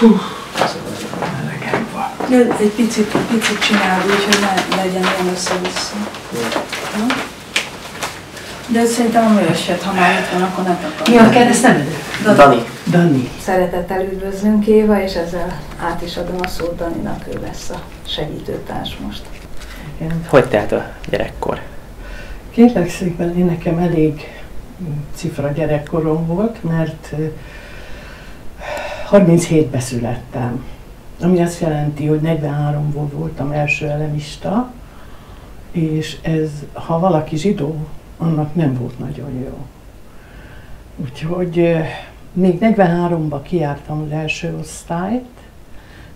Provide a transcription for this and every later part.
Melegem van. Ja, egy picit, picit csinálj úgy, hogy ne legyen ilyen össze-vissza. De szerintem a műveset, ha már itt van, akkor nem akar. Mi a keresztneved? Dani. Dani. Szeretettel üdvözlünk Éva, és ezzel át is adom a szót Daninak, ő lesz a segítőtárs most. Igen. Hogy telt a gyerekkor? Kérlek szépen, én nekem elég cifra gyerekkorom volt, mert 37-ben születtem. Ami azt jelenti, hogy 43-ból voltam első elemista, és ez, ha valaki zsidó, annak nem volt nagyon jó. Úgyhogy még 43-ban kiártam az első osztályt,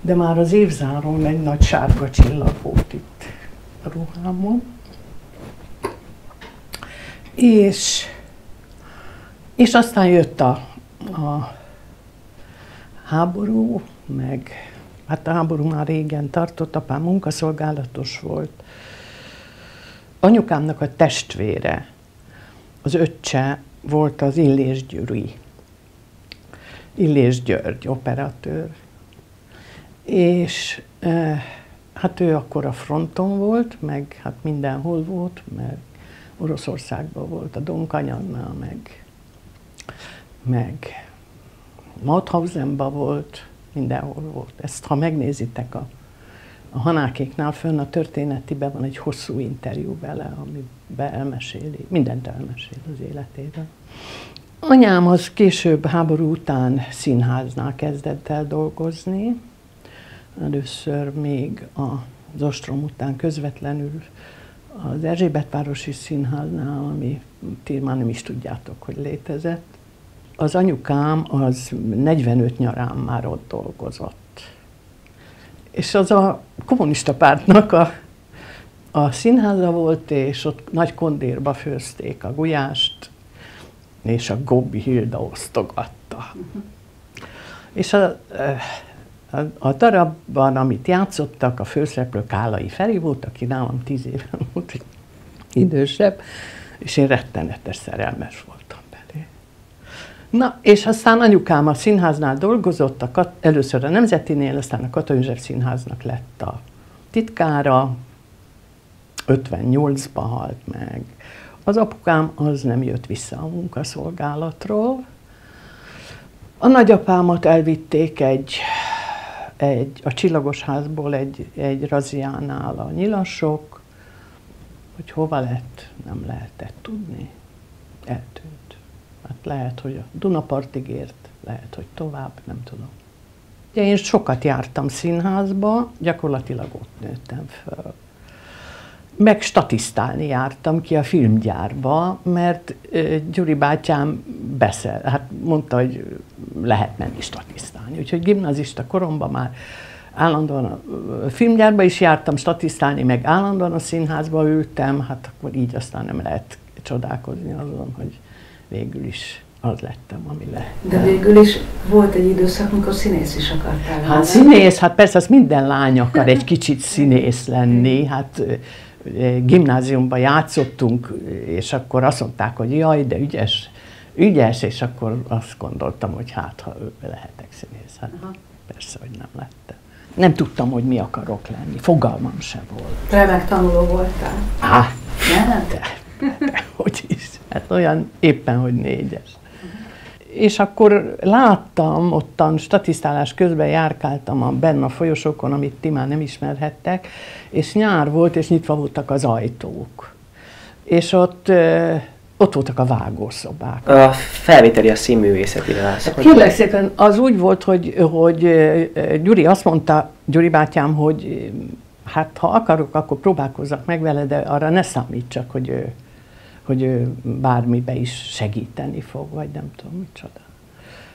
de már az évzáron egy nagy sárga csillag volt itt a ruhámon. És, és aztán jött a, a háború, meg hát a háború már régen tartott, apám munkaszolgálatos volt. Anyukámnak a testvére, az öccse volt az Illés Gyuri. Illés György, operatőr. És hát ő akkor a fronton volt, meg hát mindenhol volt, meg Oroszországban volt, a Donkanyannál, meg, meg Mauthausenban volt, mindenhol volt. Ezt, ha megnézitek a, a Hanákéknál, fönn a történetiben van egy hosszú interjú vele, amiben elmeséli, mindent elmesél az életéről. Anyám az később háború után színháznál kezdett el dolgozni. Először még az ostrom után közvetlenül az Erzsébetvárosi Színháznál, ami ti már nem is tudjátok, hogy létezett. Az anyukám az 45 nyarán már ott dolgozott. És az a kommunista pártnak a, a színháza volt, és ott nagy kondérba főzték a gulyást, és a Gobbi Hilda osztogatta. És a, a, a darabban, amit játszottak, a főszereplő Kálai Feri volt, aki nálam tíz éven volt idősebb, és én rettenetes szerelmes voltam. Na, és aztán anyukám a színháznál dolgozott, a Kat- először a Nemzetinél, aztán a József Színháznak lett a titkára, 58-ban halt meg. Az apukám az nem jött vissza a munkaszolgálatról. A nagyapámat elvitték egy, egy, a Csillagos Házból egy, egy raziánál a nyilasok, hogy hova lett, nem lehetett tudni. Eltűnt. Hát lehet, hogy a Dunapartig ért, lehet, hogy tovább, nem tudom. Ugye én sokat jártam színházba, gyakorlatilag ott nőttem föl meg statisztálni jártam ki a filmgyárba, mert Gyuri bátyám beszél, hát mondta, hogy lehet menni statisztálni. Úgyhogy gimnazista koromban már állandóan a filmgyárba is jártam statisztálni, meg állandóan a színházba ültem, hát akkor így aztán nem lehet csodálkozni azon, hogy végül is az lettem, ami lett. De végül is volt egy időszak, amikor színész is akartál lenni. Hát színész, hát persze az minden lány akar egy kicsit színész lenni, hát gimnáziumban játszottunk, és akkor azt mondták, hogy jaj, de ügyes, ügyes, és akkor azt gondoltam, hogy hát, ha lehetek színész. Hát Aha. persze, hogy nem lettem. Nem tudtam, hogy mi akarok lenni, fogalmam se volt. Remek tanuló voltál. Á, Nem? de, de hogy is, hát olyan éppen, hogy négyes. És akkor láttam, ottan statisztálás közben járkáltam a benne a folyosókon, amit ti már nem ismerhettek, és nyár volt, és nyitva voltak az ajtók. És ott, ott voltak a vágószobák. A felvételi a színművészeti lesz. Hát Kérlek szépen, az úgy volt, hogy, hogy Gyuri azt mondta, Gyuri bátyám, hogy hát ha akarok, akkor próbálkozzak meg vele, de arra ne számítsak, hogy ő, hogy bármibe is segíteni fog, vagy nem tudom micsoda.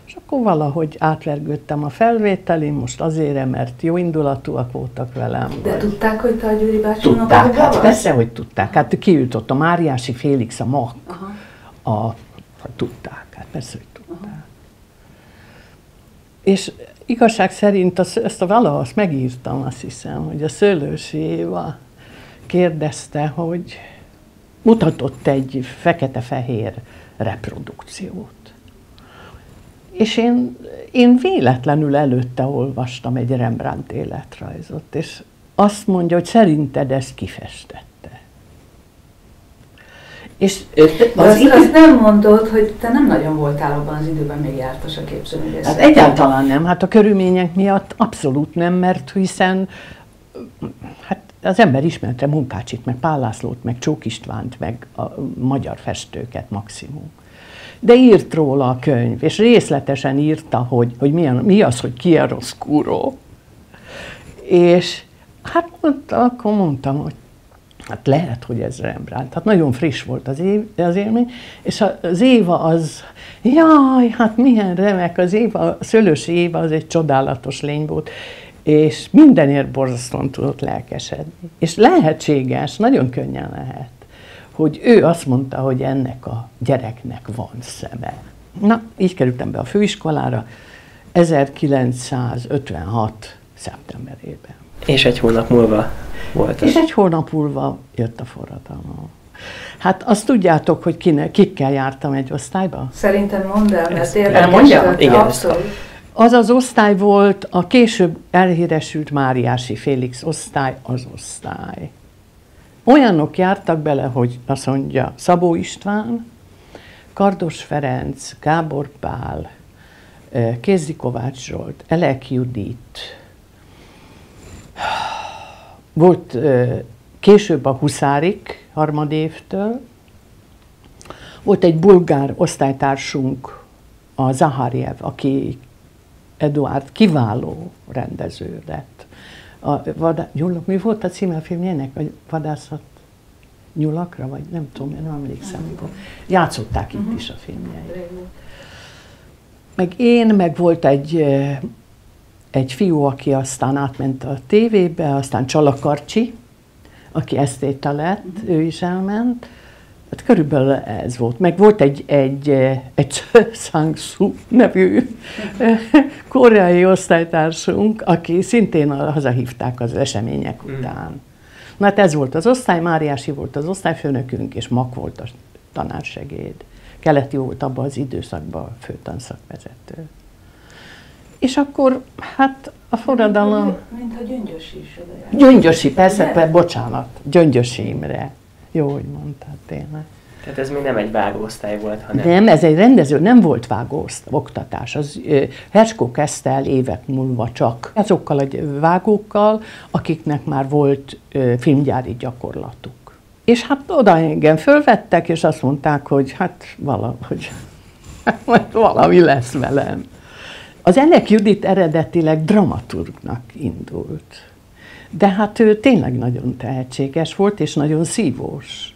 És akkor valahogy átvergődtem a felvételin, most azért, mert jó indulatúak voltak velem. De vagy- tudták, hogy te a Gyuri bácsinak Tudták, hát vagy? persze, hogy tudták. Hát kiült ott a Máriási Félix, a MAK, Aha. a, hát tudták, hát persze, hogy tudták. És igazság szerint az, ezt a valahol azt megírtam, azt hiszem, hogy a Szőlősi Éva kérdezte, hogy mutatott egy fekete-fehér reprodukciót. és én, én véletlenül előtte olvastam egy Rembrandt életrajzot, és azt mondja, hogy szerinted ezt kifestette. És az az idő... nem mondod, hogy te nem nagyon voltál abban az időben még jártas a képzőművészet. Hát egyáltalán nem. Hát a körülmények miatt abszolút nem, mert hiszen az ember ismerte Munkácsit, meg Pál Lászlót, meg Csók Istvánt, meg a magyar festőket maximum. De írt róla a könyv, és részletesen írta, hogy, hogy milyen, mi az, hogy chiaroscuro. És hát akkor mondtam, hogy hát lehet, hogy ez Rembrandt. Hát nagyon friss volt az, év, az élmény, és az Éva az, jaj, hát milyen remek, az Éva, a Szőlősi Éva az egy csodálatos lény volt, és mindenért borzasztóan tudott lelkesedni. És lehetséges, nagyon könnyen lehet, hogy ő azt mondta, hogy ennek a gyereknek van szeme. Na, így kerültem be a főiskolára 1956. szeptemberében. És egy hónap múlva volt És egy hónap múlva jött a forradalom. Hát azt tudjátok, hogy kinek, kikkel jártam egy osztályba? Szerintem mondd el, mert érdekes. Igen, abszolút. Az az osztály volt a később elhíresült Máriási Félix osztály, az osztály. Olyanok jártak bele, hogy azt mondja Szabó István, Kardos Ferenc, Gábor Pál, eh, Kézi Kovács Zsolt, Elek Judit, volt eh, később a Huszárik harmadévtől, volt egy bulgár osztálytársunk, a Zaharjev, aki Eduard kiváló rendező lett. A vadá... Gyullak, mi volt a címe a filmjének? A vadászat nyulakra, vagy nem tudom, én nem emlékszem. Mikor. Játszották itt is a filmjeit. Meg én, meg volt egy, egy fiú, aki aztán átment a tévébe, aztán Csalakarcsi, aki esztéta lett, ő is elment Hát körülbelül ez volt. Meg volt egy, egy, egy Sang-Su nevű koreai osztálytársunk, aki szintén hazahívták az események hmm. után. Na hát ez volt az osztály, Máriási volt az osztályfőnökünk, és Mak volt a tanársegéd. Keleti volt abban az időszakban a főtanszakvezető. És akkor, hát a forradalom... Mint a Gyöngyösi is Gyöngyösi, persze, persze, bocsánat, Gyöngyösi Imre. Jó, hogy mondtad tényleg. Tehát ez még nem egy vágóosztály volt, hanem... Nem, ez egy rendező, nem volt vágó oktatás. Az Herskó kezdte el évek múlva csak azokkal a vágókkal, akiknek már volt filmgyári gyakorlatuk. És hát oda engem fölvettek, és azt mondták, hogy hát valahogy valami lesz velem. Az Elek Judit eredetileg dramaturgnak indult. De hát ő tényleg nagyon tehetséges volt, és nagyon szívós.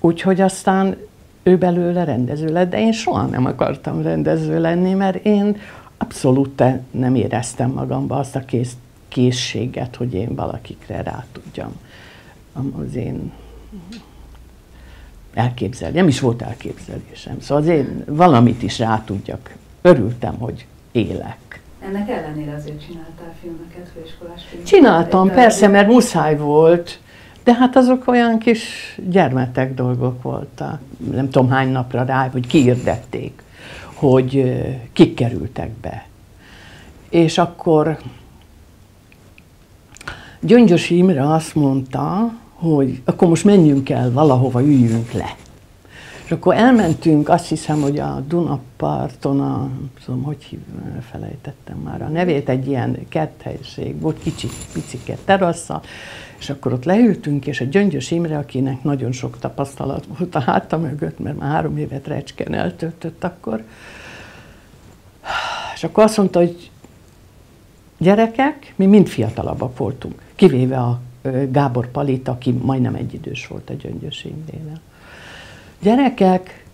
Úgyhogy aztán ő belőle rendező lett, de én soha nem akartam rendező lenni, mert én abszolút nem éreztem magamba azt a kész, készséget, hogy én valakikre rá tudjam az én elképzelni. Nem is volt elképzelésem. Szóval az én valamit is rá tudjak. Örültem, hogy élek. Ennek ellenére azért csináltál filmeket, főiskolás filmeket? Csináltam, persze, mert muszáj volt, de hát azok olyan kis gyermetek dolgok voltak. Nem tudom hány napra rá, hogy kiirdették, hogy kik kerültek be. És akkor Gyöngyös Imre azt mondta, hogy akkor most menjünk el valahova, üljünk le. És akkor elmentünk, azt hiszem, hogy a Dunaparton, a, tudom, hogy hív, felejtettem már a nevét, egy ilyen ketthelyiség, volt kicsi, picike terasza, és akkor ott leültünk, és a Gyöngyös Imre, akinek nagyon sok tapasztalat volt a háta mögött, mert már három évet Recsken eltöltött akkor, és akkor azt mondta, hogy gyerekek, mi mind fiatalabbak voltunk, kivéve a Gábor Palit, aki majdnem egy idős volt a Gyöngyös Imrével. Gyerekek,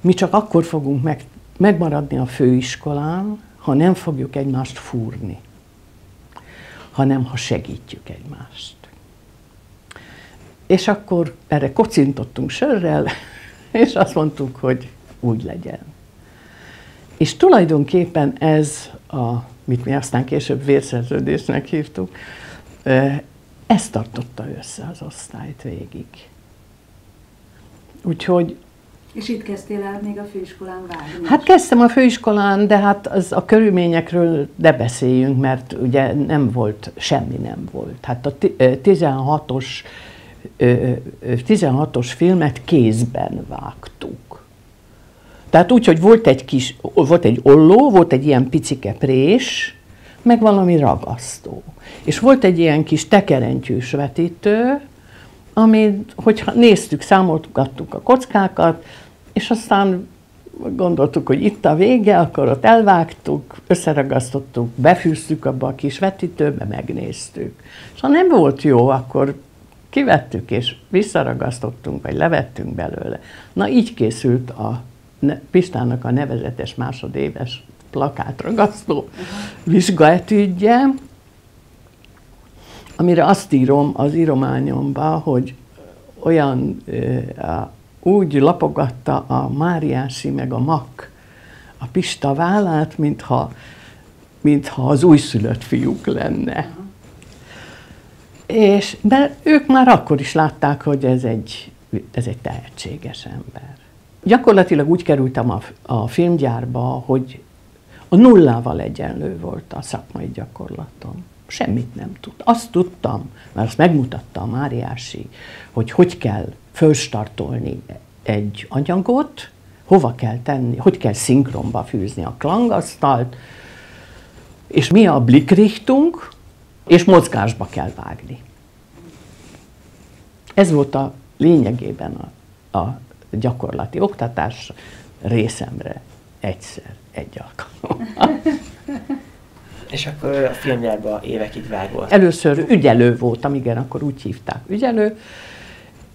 mi csak akkor fogunk meg, megmaradni a főiskolán, ha nem fogjuk egymást fúrni, hanem ha segítjük egymást. És akkor erre kocintottunk sörrel, és azt mondtuk, hogy úgy legyen. És tulajdonképpen ez, a, mit mi aztán később vérszerződésnek hívtuk, ez tartotta össze az osztályt végig. Úgyhogy És itt kezdtél el még a főiskolán vágni? Hát kezdtem a főiskolán, de hát az a körülményekről ne beszéljünk, mert ugye nem volt, semmi nem volt. Hát a 16-os 16-os filmet kézben vágtuk. Tehát úgy, hogy volt egy kis, volt egy olló, volt egy ilyen picike prés, meg valami ragasztó. És volt egy ilyen kis tekerentyűs vetítő, amit, hogyha néztük, számolgattuk a kockákat, és aztán gondoltuk, hogy itt a vége, akkor ott elvágtuk, összeragasztottuk, befűztük abba a kis vetítőbe, megnéztük. És ha nem volt jó, akkor kivettük és visszaragasztottunk, vagy levettünk belőle. Na így készült a Pistának a nevezetes másodéves plakátragasztó vizsgaetűdje, amire azt írom az írományomba, hogy olyan úgy lapogatta a Máriási meg a Mak a Pista vállát, mintha, mintha az újszülött fiúk lenne. És, de ők már akkor is látták, hogy ez egy, ez egy tehetséges ember. Gyakorlatilag úgy kerültem a, a filmgyárba, hogy a nullával egyenlő volt a szakmai gyakorlatom. Semmit nem tudtam. Azt tudtam, mert azt megmutatta a Máriási, hogy hogy kell fölstartolni egy anyagot, hova kell tenni, hogy kell szinkronba fűzni a klangasztalt, és mi a blikrichtung, és mozgásba kell vágni. Ez volt a lényegében a, a gyakorlati oktatás részemre egyszer, egy alkalommal. És akkor a filmgyárban évekig vágott? Először ügyelő voltam, igen, akkor úgy hívták ügyelő,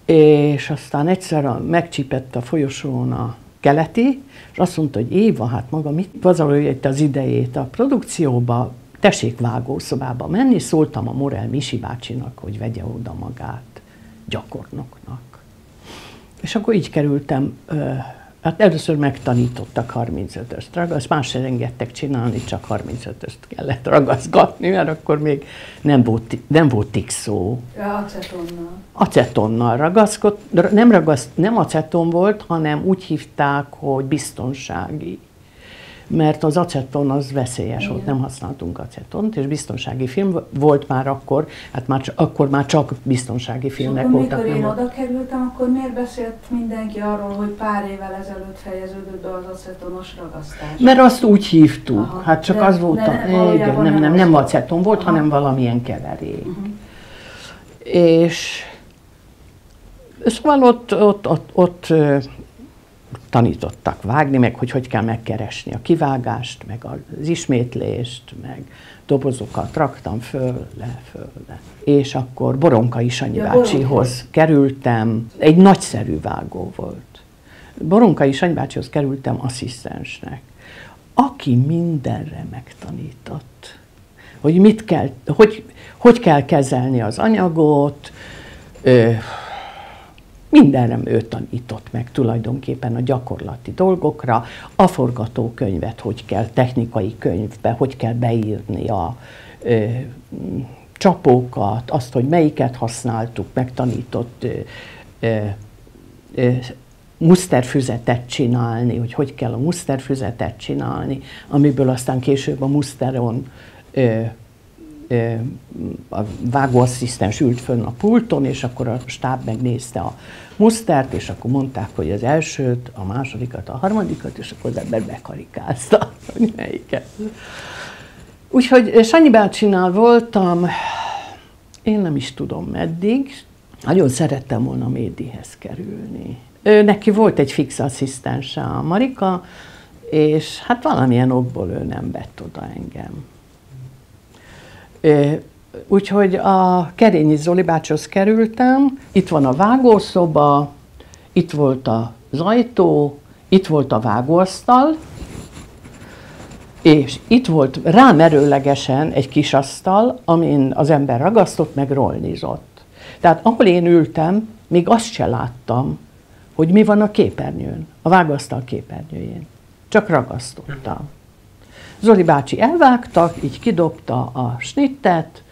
és aztán egyszer megcsípett a folyosón a keleti, és azt mondta, hogy Éva, hát maga mit pazarolja az idejét a produkcióba, tessék vágószobába menni, szóltam a Morel Misi bácsinak, hogy vegye oda magát gyakornoknak. És akkor így kerültem, hát először megtanítottak 35-öst ragasz, más se engedtek csinálni, csak 35-öst kellett ragaszgatni, mert akkor még nem volt, nem volt tixó. Acetonnal. Acetonnal ragaszkott, nem, ragaszt, nem aceton volt, hanem úgy hívták, hogy biztonsági mert az aceton az veszélyes Igen. volt, nem használtunk acetont, és biztonsági film volt már akkor, hát már, akkor már csak biztonsági filmek akkor, voltak. Amikor én oda kerültem, akkor miért beszélt mindenki arról, hogy pár évvel ezelőtt fejeződött be az acetonos ragasztás? Mert azt úgy hívtuk, Aha, hát csak de, az volt, a, igen, nem, nem, nem, nem aceton volt, Aha. hanem valamilyen keverék. Uh-huh. És Szóval ott, ott, ott, ott tanítottak vágni, meg hogy hogy kell megkeresni a kivágást, meg az ismétlést, meg dobozokat raktam föl, le, föl, le. És akkor Boronkai Sanyi ja, bácsihoz kerültem, egy nagyszerű vágó volt. Boronkai Sanyi bácsihoz kerültem asszisztensnek, aki mindenre megtanított. Hogy mit kell, hogy, hogy kell kezelni az anyagot, Mindenre ő tanított meg tulajdonképpen a gyakorlati dolgokra, a forgatókönyvet, hogy kell technikai könyvbe, hogy kell beírni a ö, csapókat, azt, hogy melyiket használtuk, megtanított ö, ö, ö, muszterfüzetet csinálni, hogy hogy kell a muszterfüzetet csinálni, amiből aztán később a muszteron ö, a vágóasszisztens ült fönn a pulton, és akkor a stáb megnézte a musztert, és akkor mondták, hogy az elsőt, a másodikat, a harmadikat, és akkor az ember bekarikázta, hogy melyiket. Úgyhogy Sanyi bácsinál voltam, én nem is tudom meddig, nagyon szerettem volna Médihez kerülni. Ő, neki volt egy fix asszisztense, a Marika, és hát valamilyen okból ő nem vett oda engem. Úgyhogy a Kerényi Zoli bácshoz kerültem, itt van a vágószoba, itt volt az ajtó, itt volt a vágóasztal, és itt volt rám erőlegesen egy kis asztal, amin az ember ragasztott, meg rolnizott. Tehát ahol én ültem, még azt se láttam, hogy mi van a képernyőn, a vágóasztal képernyőjén. Csak ragasztottam. Zoli bácsi elvágta, így kidobta a snittet,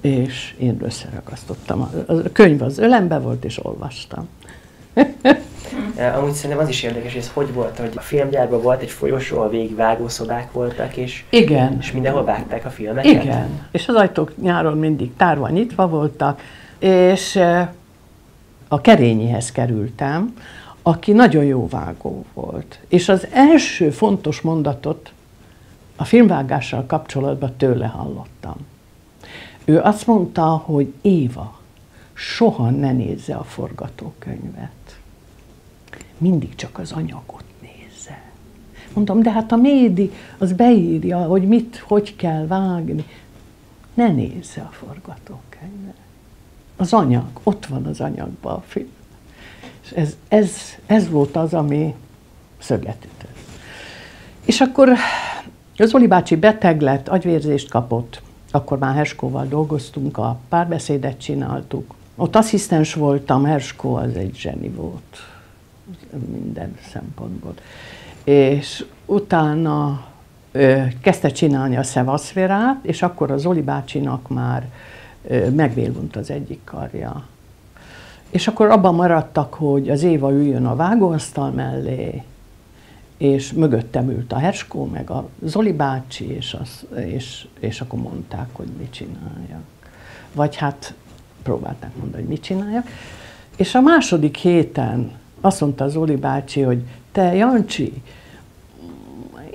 és én összeragasztottam. A könyv az ölembe volt, és olvastam. Amúgy szerintem az is érdekes, hogy ez hogy volt, hogy a filmgyárban volt egy folyosó, a végig vágószobák voltak, és, Igen. és mindenhol vágták a filmeket. Igen, és az ajtók nyáron mindig tárva nyitva voltak, és a Kerényihez kerültem, aki nagyon jó vágó volt. És az első fontos mondatot a filmvágással kapcsolatban tőle hallottam. Ő azt mondta, hogy Éva, soha ne nézze a forgatókönyvet. Mindig csak az anyagot nézze. Mondtam, de hát a médi az beírja, hogy mit, hogy kell vágni. Ne nézze a forgatókönyvet. Az anyag, ott van az anyagban a film. És ez, ez, ez volt az, ami szöget ütött. És akkor az Oli bácsi beteg lett, agyvérzést kapott, akkor már Herskóval dolgoztunk, a párbeszédet csináltuk. Ott asszisztens voltam, Herskó az egy zseni volt, minden szempontból. És utána ö, kezdte csinálni a Szevaszverát, és akkor az Oli bácsinak már megvélunt az egyik karja. És akkor abban maradtak, hogy az Éva üljön a vágóasztal mellé, és mögöttem ült a Herskó, meg a Zoli bácsi, és, az, és, és akkor mondták, hogy mit csináljak. Vagy hát próbálták mondani, hogy mit csináljak. És a második héten azt mondta Zoli bácsi, hogy te Jancsi,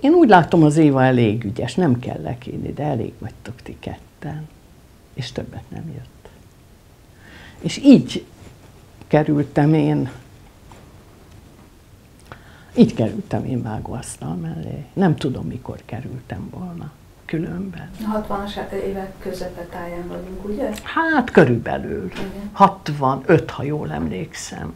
én úgy látom az Éva elég ügyes, nem kell lekéni, de elég vagytok ti ketten. És többet nem jött. És így kerültem én így kerültem én vágóasztal mellé. Nem tudom, mikor kerültem volna különben. 60-as évek közepetáján vagyunk, ugye? Hát körülbelül. Igen. 65, ha jól emlékszem.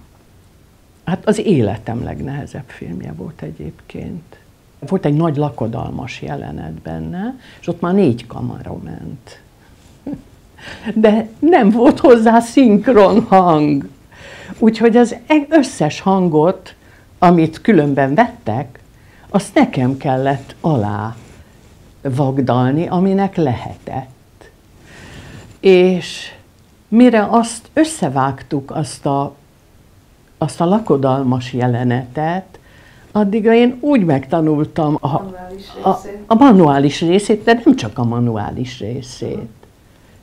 Hát az életem legnehezebb filmje volt egyébként. Volt egy nagy lakodalmas jelenet benne, és ott már négy kamera ment. De nem volt hozzá szinkron hang. Úgyhogy az e- összes hangot amit különben vettek, azt nekem kellett alá vagdalni, aminek lehetett. És mire azt összevágtuk, azt a, azt a lakodalmas jelenetet, addigra én úgy megtanultam a, a, a manuális részét, de nem csak a manuális részét.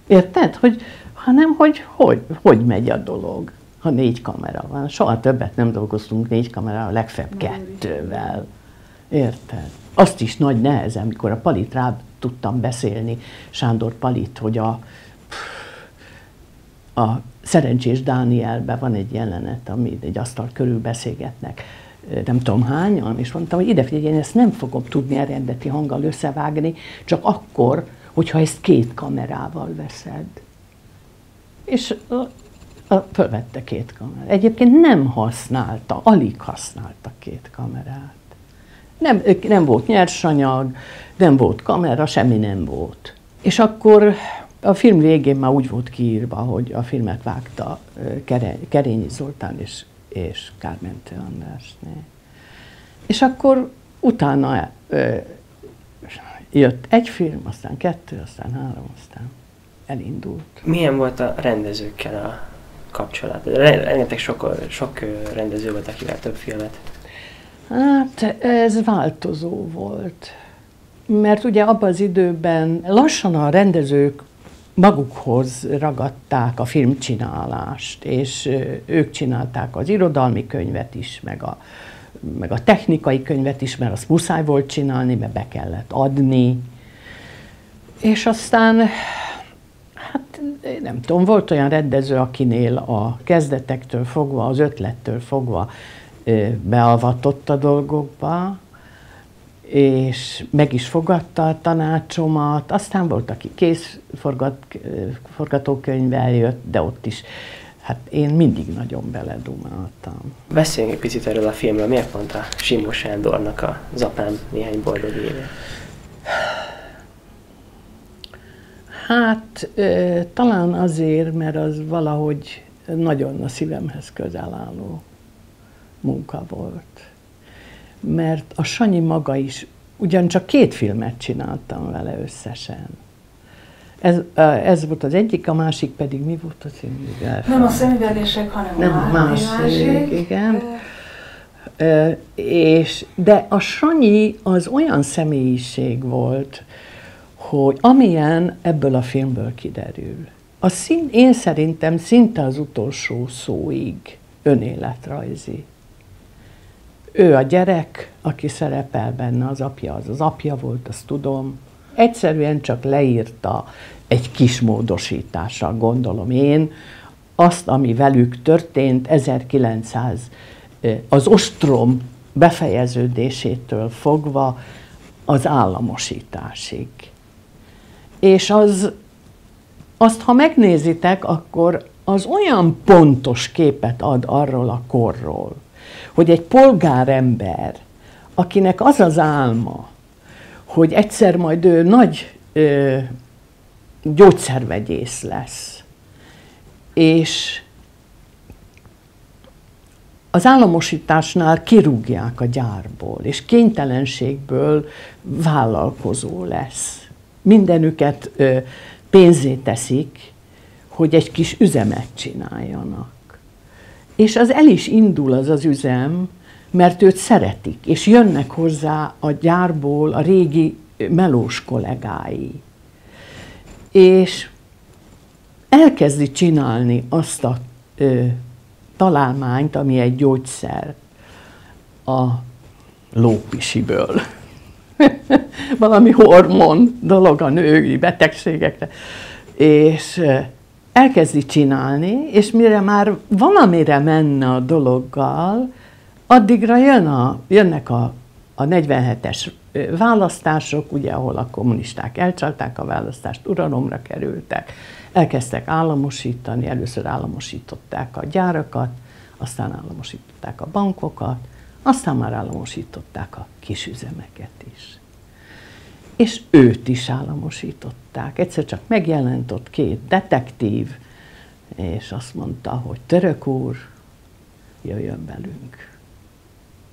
Érted? Hogy, hanem hogy, hogy hogy megy a dolog ha négy kamera van. Soha többet nem dolgoztunk négy kamerával, legfeljebb kettővel. Érted? Azt is nagy nehezen, amikor a Palit rá tudtam beszélni, Sándor Palit, hogy a, a Szerencsés Dánielben van egy jelenet, ami egy asztal körül beszélgetnek, nem tudom hányan, és mondtam, hogy ide figyelj, én ezt nem fogom tudni eredeti hanggal összevágni, csak akkor, hogyha ezt két kamerával veszed. És fölvette két kamerát. Egyébként nem használta, alig használta két kamerát. Nem, nem volt nyersanyag, nem volt kamera, semmi nem volt. És akkor a film végén már úgy volt kiírva, hogy a filmet vágta Kerényi Zoltán és, és Kármentő Andrásné. És akkor utána jött egy film, aztán kettő, aztán három, aztán elindult. Milyen volt a rendezőkkel a kapcsolat? Rengeteg sok, sok rendező volt, akivel több filmet. Hát ez változó volt. Mert ugye abban az időben lassan a rendezők magukhoz ragadták a filmcsinálást, és ők csinálták az irodalmi könyvet is, meg a, meg a technikai könyvet is, mert azt muszáj volt csinálni, mert be kellett adni. És aztán Nem tudom, volt olyan rendező, akinél a kezdetektől fogva, az ötlettől fogva beavatott a dolgokba, és meg is fogadta a tanácsomat. Aztán volt, aki kész forgat, forgatókönyvvel jött, de ott is Hát én mindig nagyon beledumáltam. Beszéljünk egy picit erről a filmről. Miért pont a Simó Sándornak a Zapám néhány boldog éve? Hát talán azért, mert az valahogy nagyon a szívemhez közel álló munka volt. Mert a Sanyi maga is, ugyancsak két filmet csináltam vele összesen. Ez, ez volt az egyik, a másik pedig mi volt az én? Nem a szemüvegések, hanem Nem, a másik, másik. igen. és, de a Sanyi az olyan személyiség volt, hogy amilyen ebből a filmből kiderül, a szín, én szerintem szinte az utolsó szóig önéletrajzi. Ő a gyerek, aki szerepel benne, az apja az az apja volt, azt tudom. Egyszerűen csak leírta egy kis módosítással, gondolom én, azt, ami velük történt 1900 az ostrom befejeződésétől fogva az államosításig. És az, azt, ha megnézitek, akkor az olyan pontos képet ad arról a korról, hogy egy polgárember, akinek az az álma, hogy egyszer majd ő nagy ö, gyógyszervegyész lesz, és az államosításnál kirúgják a gyárból, és kénytelenségből vállalkozó lesz. Mindenüket pénzé teszik, hogy egy kis üzemet csináljanak. És az el is indul az az üzem, mert őt szeretik, és jönnek hozzá a gyárból a régi melós kollégái. És elkezdi csinálni azt a ö, találmányt, ami egy gyógyszer a lópisiből. Valami hormon dolog a női betegségekre. És elkezdi csinálni, és mire már valamire menne a dologgal, addigra jön a, jönnek a, a 47-es választások, ugye, ahol a kommunisták elcsalták a választást, uralomra kerültek, elkezdtek államosítani, először államosították a gyárakat, aztán államosították a bankokat, aztán már államosították a kisüzemeket is. És őt is államosították. Egyszer csak megjelent ott két detektív, és azt mondta, hogy török úr, jöjjön velünk.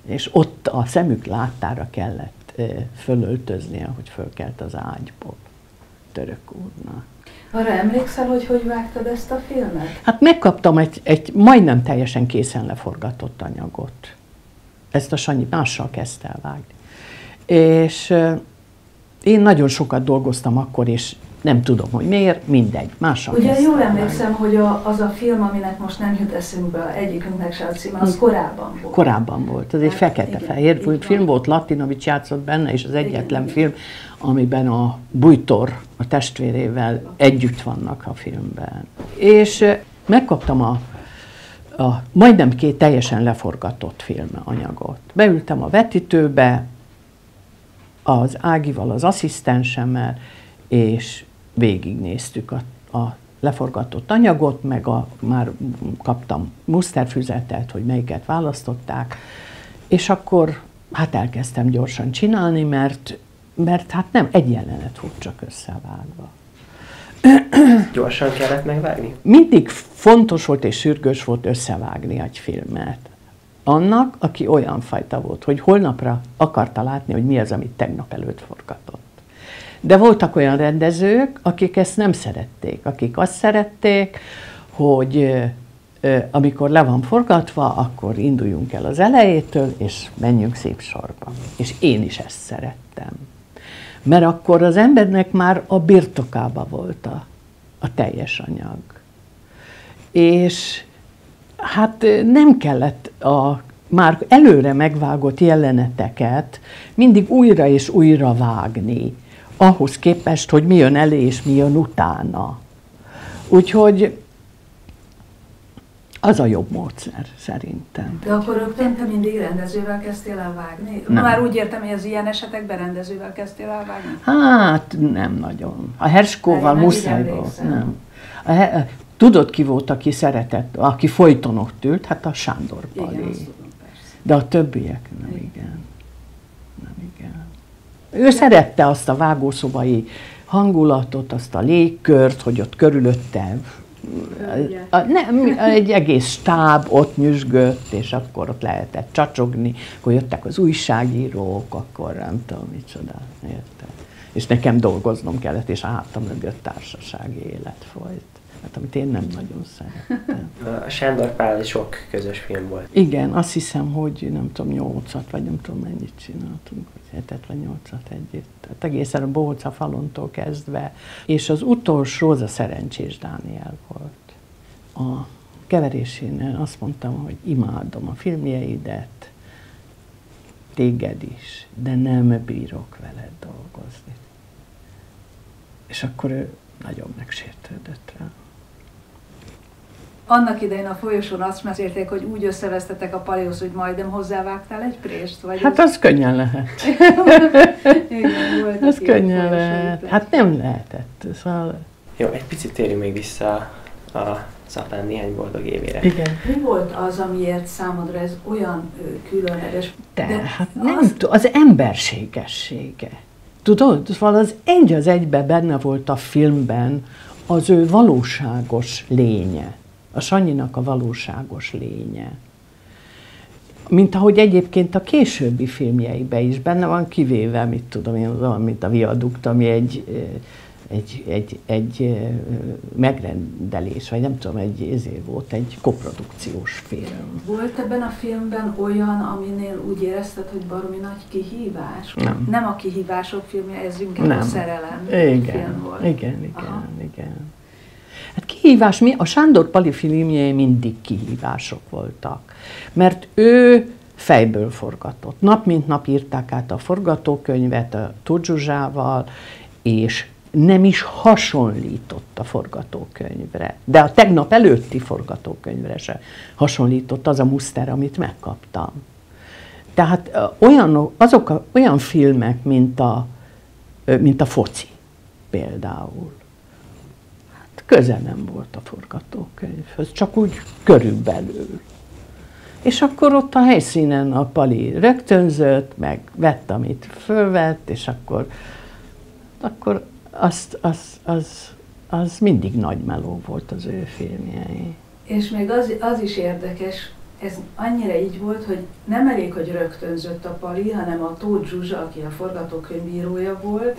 És ott a szemük láttára kellett fölöltöznie, hogy fölkelt az ágyból török úrnak. Arra emlékszel, hogy hogy vágtad ezt a filmet? Hát megkaptam egy, egy majdnem teljesen készen leforgatott anyagot. Ezt a Sanyi mással kezdte el vágni. És én nagyon sokat dolgoztam akkor, és nem tudom, hogy miért, mindegy, mással Ugye jól emlékszem, hogy a, az a film, aminek most nem jut eszünkbe egyikünknek se a címe, az korábban volt. Korábban volt, ez egy hát, fekete-fehér film volt, Latinovics játszott benne, és az egyetlen igen, film, amiben a Bújtor a testvérével együtt vannak a filmben. És megkaptam a, a majdnem két teljesen leforgatott filmanyagot. Beültem a vetítőbe, az Ágival, az asszisztensemmel, és végignéztük a, a leforgatott anyagot, meg a, már kaptam muszterfüzetet, hogy melyiket választották, és akkor hát elkezdtem gyorsan csinálni, mert, mert hát nem egy jelenet volt csak összevágva. Gyorsan kellett megvágni? Mindig fontos volt és sürgős volt összevágni egy filmet. Annak, aki olyan fajta volt, hogy holnapra akarta látni, hogy mi az, amit tegnap előtt forgatott. De voltak olyan rendezők, akik ezt nem szerették, akik azt szerették, hogy amikor le van forgatva, akkor induljunk el az elejétől, és menjünk szép sorba. És én is ezt szerettem. Mert akkor az embernek már a birtokába volt a, a teljes anyag. És hát nem kellett a már előre megvágott jeleneteket mindig újra és újra vágni ahhoz képest, hogy mi jön elé és mi jön utána. Úgyhogy az a jobb módszer, szerintem. De akkor rögtön te mindig rendezővel kezdtél el vágni? Nem. Már úgy értem, hogy az ilyen esetekben rendezővel kezdtél el vágni? Hát nem nagyon. A Herskóval muszáj volt. Nem. A, tudod, ki volt, aki szeretett, aki folyton ott ült? Hát a Sándor Bali. Igen, tudom, De a többiek nem, igen. Ő szerette azt a vágószobai hangulatot, azt a légkört, hogy ott körülötte a, nem, egy egész stáb ott nyüzsgött, és akkor ott lehetett csacsogni, akkor jöttek az újságírók, akkor nem tudom micsoda, érted? És nekem dolgoznom kellett, és a hátam mögött társasági élet folyt. Hát amit én nem nagyon szerettem. A Sándor Pál sok közös film volt. Igen, azt hiszem, hogy nem tudom, nyolcat, vagy nem tudom mennyit csináltunk, vagy hetet vagy nyolcat együtt. Tehát egészen a Bóca falontól kezdve. És az utolsó az a Szerencsés Dániel volt. A keverésén azt mondtam, hogy imádom a filmjeidet, téged is, de nem bírok veled dolgozni. És akkor ő nagyon megsértődött rá. Annak idején a folyosón azt mesélték, hogy úgy összevesztetek a palihoz, hogy majdnem hozzávágtál egy prést? Vagy Hát az könnyen lehet. Igen, Az könnyen lehet. Hát nem lehetett. Szóval, Jó, egy picit térjünk még vissza a Szatán néhány boldog évére. igen. Mi volt az, amiért számodra ez olyan különleges? De, De hát nem, az- az... az emberségessége. Tudod, szóval az egy az egybe benne volt a filmben az ő valóságos lénye. A Sanyinak a valóságos lénye. Mint ahogy egyébként a későbbi filmjeiben is benne van, kivéve, mit tudom én, olyan, mint a Viadukt, ami egy, eh, egy, egy, egy eh, megrendelés, vagy nem tudom, egy ezé volt, egy koprodukciós film. Volt ebben a filmben olyan, aminél úgy érezted, hogy baromi nagy kihívás? Nem. Nem a kihívások filmje, ez inkább Nem. a szerelem Igen, film volt. igen, igen, Aha. igen. Hát kihívás, mi, a Sándor Pali filmjei mindig kihívások voltak, mert ő fejből forgatott. Nap mint nap írták át a forgatókönyvet a Tudzsuzsával, és nem is hasonlított a forgatókönyvre. De a tegnap előtti forgatókönyvre se hasonlított az a muszter, amit megkaptam. Tehát olyan, azok a, olyan filmek, mint a, mint a foci például, köze nem volt a forgatókönyvhöz, csak úgy körülbelül. És akkor ott a helyszínen a Pali rögtönzött, meg vett, amit fölvett, és akkor, akkor azt, az, az, az mindig nagy meló volt az ő filmjei. És még az, az is érdekes, ez annyira így volt, hogy nem elég, hogy rögtönzött a Pali, hanem a Tóth Zsuzsa, aki a forgatókönyvírója volt,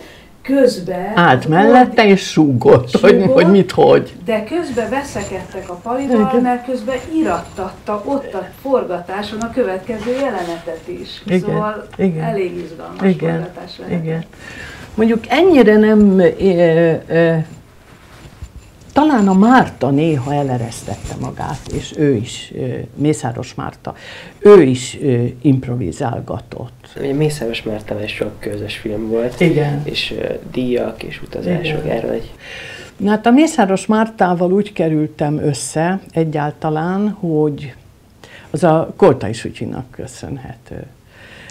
közben... Állt mellette és súgott, hogy, Súgott. hogy mit hogy. De közben veszekedtek a Palival, mert közben irattatta ott a forgatáson a következő jelenetet is. Igen, Szóval igen. elég izgalmas Igen, forgatás lehetett. igen. Mondjuk ennyire nem... Ö, ö, talán a Márta néha eleresztette magát, és ő is, Mészáros Márta, ő is improvizálgatott. Ugye Mészáros Mártával is sok közös film volt. Igen. És díjak és utazások. Igen. Erről egy Na hát a Mészáros Mártával úgy kerültem össze egyáltalán, hogy az a Koltai Sütyinak köszönhető.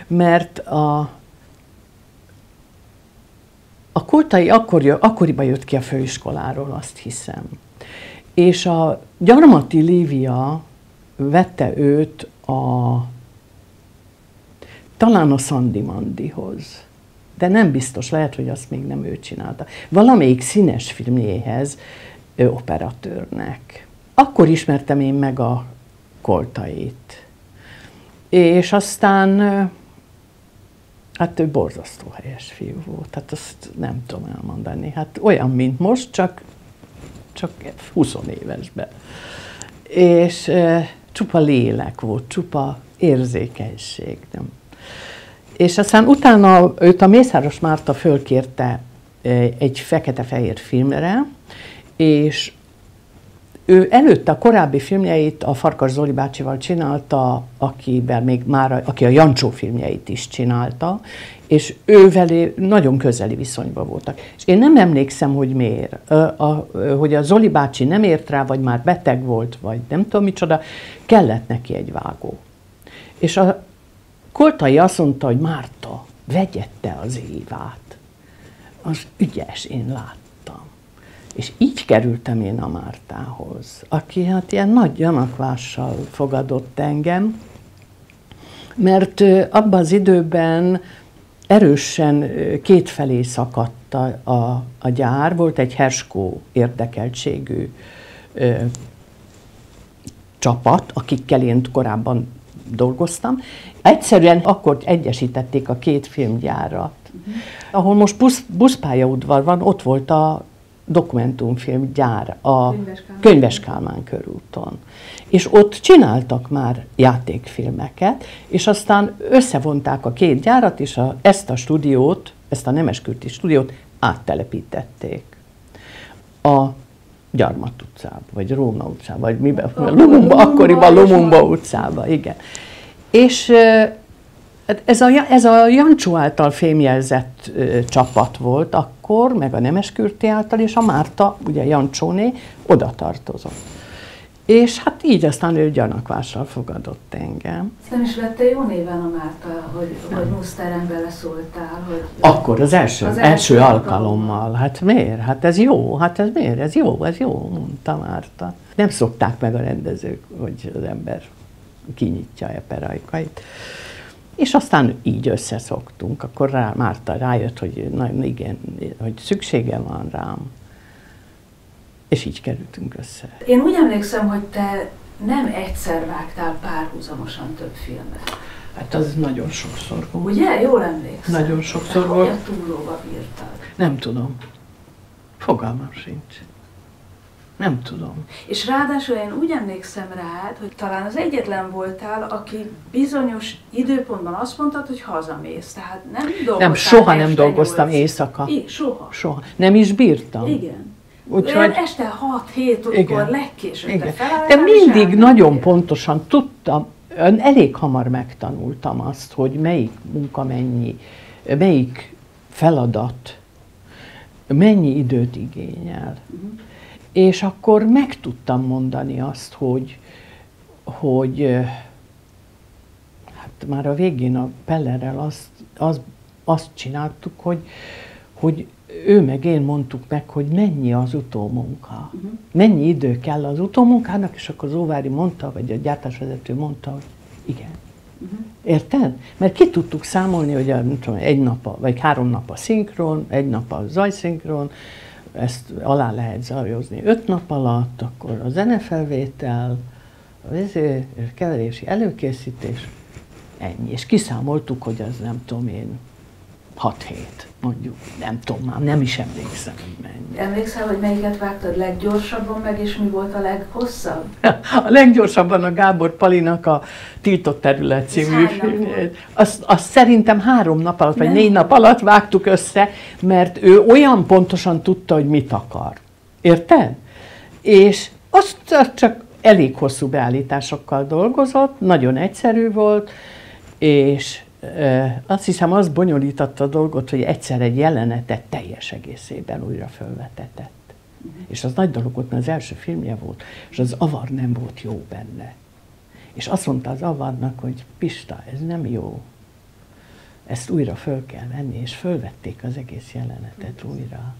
Mert a, a Koltai akkor, jö- akkoriban jött ki a főiskoláról, azt hiszem. És a Gyarmati Lívia vette őt a talán a Szandi Mandihoz. De nem biztos, lehet, hogy azt még nem ő csinálta. Valamelyik színes filmjéhez ő operatőrnek. Akkor ismertem én meg a koltait. És aztán, hát ő borzasztó helyes fiú volt, hát azt nem tudom elmondani. Hát olyan, mint most, csak, csak 20 évesben. És e, csupa lélek volt, csupa érzékenység. Nem. És aztán utána őt a Mészáros Márta fölkérte egy fekete-fehér filmre, és ő előtte a korábbi filmjeit a Farkas Zoli bácsival csinálta, akivel még már, aki a Jancsó filmjeit is csinálta, és ővel nagyon közeli viszonyban voltak. És én nem emlékszem, hogy miért. A, ö, hogy a Zoli bácsi nem ért rá, vagy már beteg volt, vagy nem tudom micsoda, kellett neki egy vágó. És a Koltai azt mondta, hogy Márta, vegyette az évát. Az ügyes, én láttam. És így kerültem én a Mártához, aki hát ilyen nagy gyanakvással fogadott engem, mert abban az időben erősen kétfelé szakadt a, a, a gyár, volt egy Herskó érdekeltségű ö, csapat, akikkel én korábban dolgoztam. Egyszerűen akkor egyesítették a két filmgyárat. Ahol most busz, buszpályaudvar van, ott volt a dokumentumfilm gyár a Könyves Kálmán. Könyves Kálmán körúton. És ott csináltak már játékfilmeket, és aztán összevonták a két gyárat, és a, ezt a stúdiót, ezt a Nemeskürti stúdiót áttelepítették a Gyarmat utcába, vagy Róna utcába, vagy miben, Lumumba, akkoriban Lumumba utcába, igen. És ez a, ez a Jancsó által fémjelzett ö, csapat volt akkor, meg a Nemeskürti által, és a Márta, ugye Jancsóné, oda tartozott. És hát így aztán ő gyanakvással fogadott engem. Nem is vette jó néven a Márta, hogy, hogy Muszteren beleszóltál, hogy... Akkor az első, Az az első első alkalommal. alkalommal. Hát miért? Hát ez jó, hát ez miért? Ez jó, ez jó, mondta Márta. Nem szokták meg a rendezők, hogy az ember kinyitja a perajkait. És aztán így összeszoktunk. Akkor rá, Márta rájött, hogy na, igen, hogy szüksége van rám. És így kerültünk össze. Én úgy emlékszem, hogy te nem egyszer vágtál párhuzamosan több filmet. Hát az nagyon sokszor volt. Ugye? Jól emlékszem. Nagyon sokszor Te volt. Hogy a túlóba bírtad? Nem tudom. Fogalmam sincs. Nem tudom. És ráadásul én úgy emlékszem rád, hogy talán az egyetlen voltál, aki bizonyos időpontban azt mondtad, hogy hazamész. Tehát nem dolgoztál Nem, soha nem dolgoztam nyolc- éjszaka. I, soha. Soha. Nem is bírtam. Igen. Úgyhogy- Olyan este 6-7 Igen. órakor legkésőbb Igen. De mindig nagyon pontosan tudtam, elég hamar megtanultam azt, hogy melyik munka mennyi, melyik feladat mennyi időt igényel. Mhm. És akkor meg tudtam mondani azt, hogy, hogy hát már a végén a Pellerrel azt, azt, azt csináltuk, hogy, hogy ő meg én mondtuk meg, hogy mennyi az utómunka. Mhm. Mennyi idő kell az utómunkának, és akkor az Óvári mondta, vagy a gyártásvezető mondta, hogy igen. Mhm. Érted? Mert ki tudtuk számolni, hogy a, tudom, egy nap, a, vagy három nap a szinkron, egy nap a zajszinkron, ezt alá lehet zajozni öt nap alatt, akkor a zenefelvétel, a keverési előkészítés, ennyi. És kiszámoltuk, hogy az nem tudom én, 6 hét, mondjuk, nem tudom már, nem is emlékszem, hogy mennyi. Emlékszel, hogy melyiket vágtad leggyorsabban meg, és mi volt a leghosszabb? A leggyorsabban a Gábor Palinak a Tiltott Terület című filmjét. Azt, azt szerintem három nap alatt, vagy Nem. négy nap alatt vágtuk össze, mert ő olyan pontosan tudta, hogy mit akar. Érted? És azt csak elég hosszú beállításokkal dolgozott, nagyon egyszerű volt, és azt hiszem, az bonyolította a dolgot, hogy egyszer egy jelenetet teljes egészében újra felvetetett. És az nagy dolog volt, mert az első filmje volt, és az avar nem volt jó benne. És azt mondta az avarnak, hogy Pista, ez nem jó. Ezt újra föl kell venni, és fölvették az egész jelenetet újra.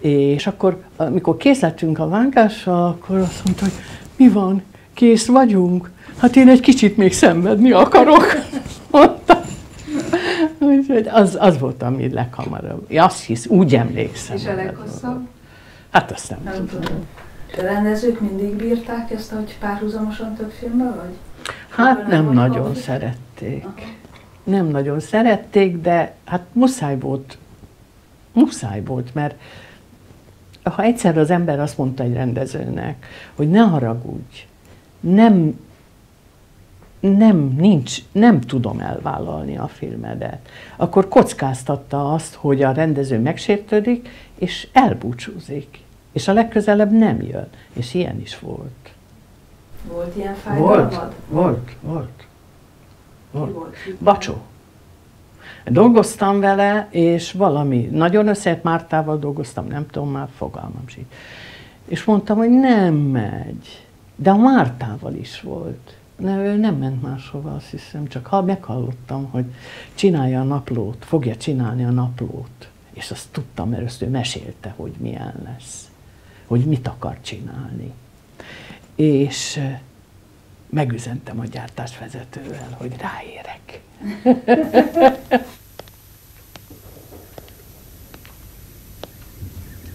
És akkor, amikor kész lettünk a vágással, akkor azt mondta, hogy mi van, kész vagyunk? Hát én egy kicsit még szenvedni akarok, az, az volt, ami leghamarabb. Azt hisz, úgy emlékszem. És a leghosszabb? Hát azt nem, Nem tudom. rendezők mindig bírták ezt, hogy párhuzamosan több filmben vagy? Hát Ebből nem volt nagyon konfliktus? szerették. Aha. Nem nagyon szerették, de hát muszáj volt, muszáj volt, mert ha egyszer az ember azt mondta egy rendezőnek, hogy ne haragudj, nem, nem, nincs, nem tudom elvállalni a filmedet, akkor kockáztatta azt, hogy a rendező megsértődik, és elbúcsúzik. És a legközelebb nem jön. És ilyen is volt. Volt ilyen Volt, fájdalmad? volt, volt. Volt. volt? Ki? Bacsó. Dolgoztam vele, és valami nagyon összejött Mártával dolgoztam, nem tudom már, fogalmam sincs. És mondtam, hogy nem megy. De a Mártával is volt. Ne, ő nem ment máshova, azt hiszem, csak ha meghallottam, hogy csinálja a naplót, fogja csinálni a naplót. És azt tudtam, mert ezt ő mesélte, hogy milyen lesz, hogy mit akar csinálni. És megüzentem a gyártásvezetővel, hogy ráérek.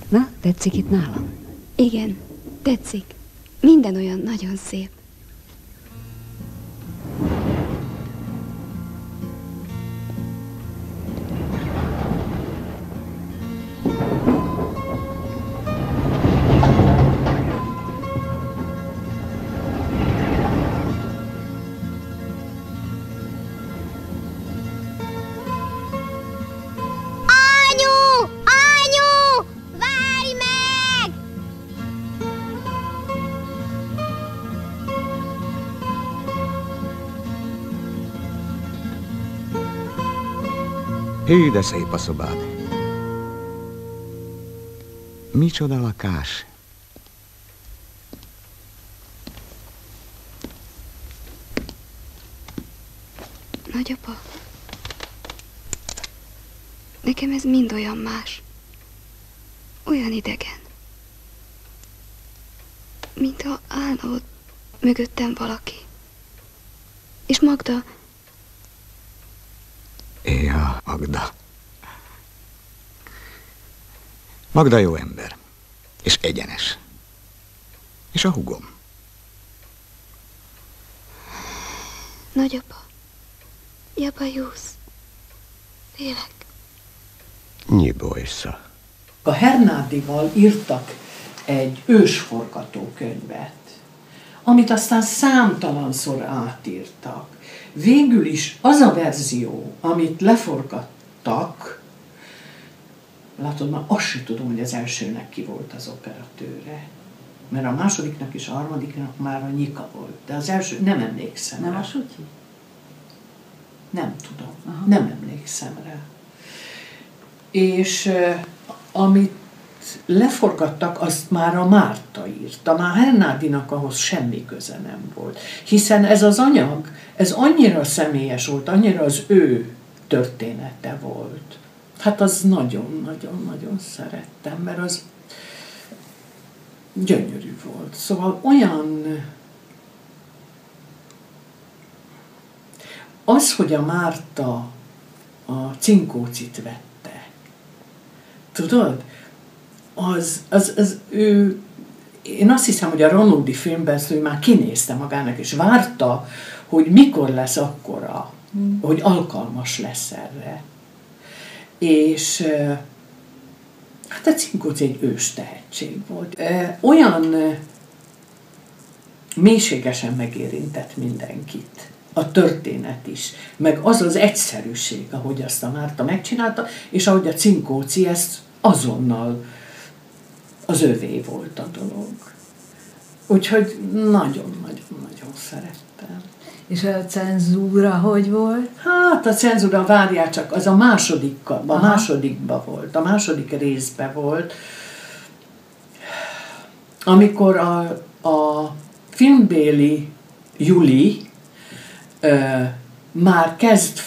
Na, tetszik itt nálam? Igen, tetszik. Minden olyan nagyon szép. Hű, de szép a szobád. Micsoda lakás? Nagyapa, nekem ez mind olyan más. Olyan idegen. Mintha állna ott mögöttem valaki. És Magda, Ja, Magda. Magda jó ember. És egyenes. És a hugom. nagyapa, japa jósz. Félek. Nyibojsza. A Hernádival írtak egy ősforgatókönyvet, amit aztán számtalanszor átírtak. Végül is az a verzió, amit leforgattak, látod, már azt sem tudom, hogy az elsőnek ki volt az operatőre. Mert a másodiknak és a harmadiknak már a nyika volt. De az első, nem emlékszem Nem rá. a sutyi? Nem tudom, Aha. Nem emlékszem rá. És amit leforgattak, azt már a Márta írta. Már Hernádinak ahhoz semmi köze nem volt. Hiszen ez az anyag, ez annyira személyes volt, annyira az ő története volt. Hát az nagyon-nagyon-nagyon szerettem, mert az gyönyörű volt. Szóval olyan az, hogy a Márta a cinkócit vette, tudod, az, az, az ő, én azt hiszem, hogy a Ranódi filmben ezt ő már kinézte magának, és várta, hogy mikor lesz akkora, hogy alkalmas lesz erre. És hát a cinkóc egy ős tehetség volt. Olyan mélységesen megérintett mindenkit. A történet is, meg az az egyszerűség, ahogy azt a Márta megcsinálta, és ahogy a Cinkóci ezt azonnal az övé volt a dolog. Úgyhogy nagyon-nagyon-nagyon szerettem. És a cenzúra hogy volt? Hát a cenzúra várjál csak, az a másodikba, a Aha. másodikba volt, a második részbe volt, amikor a, a filmbéli Juli ö, már kezd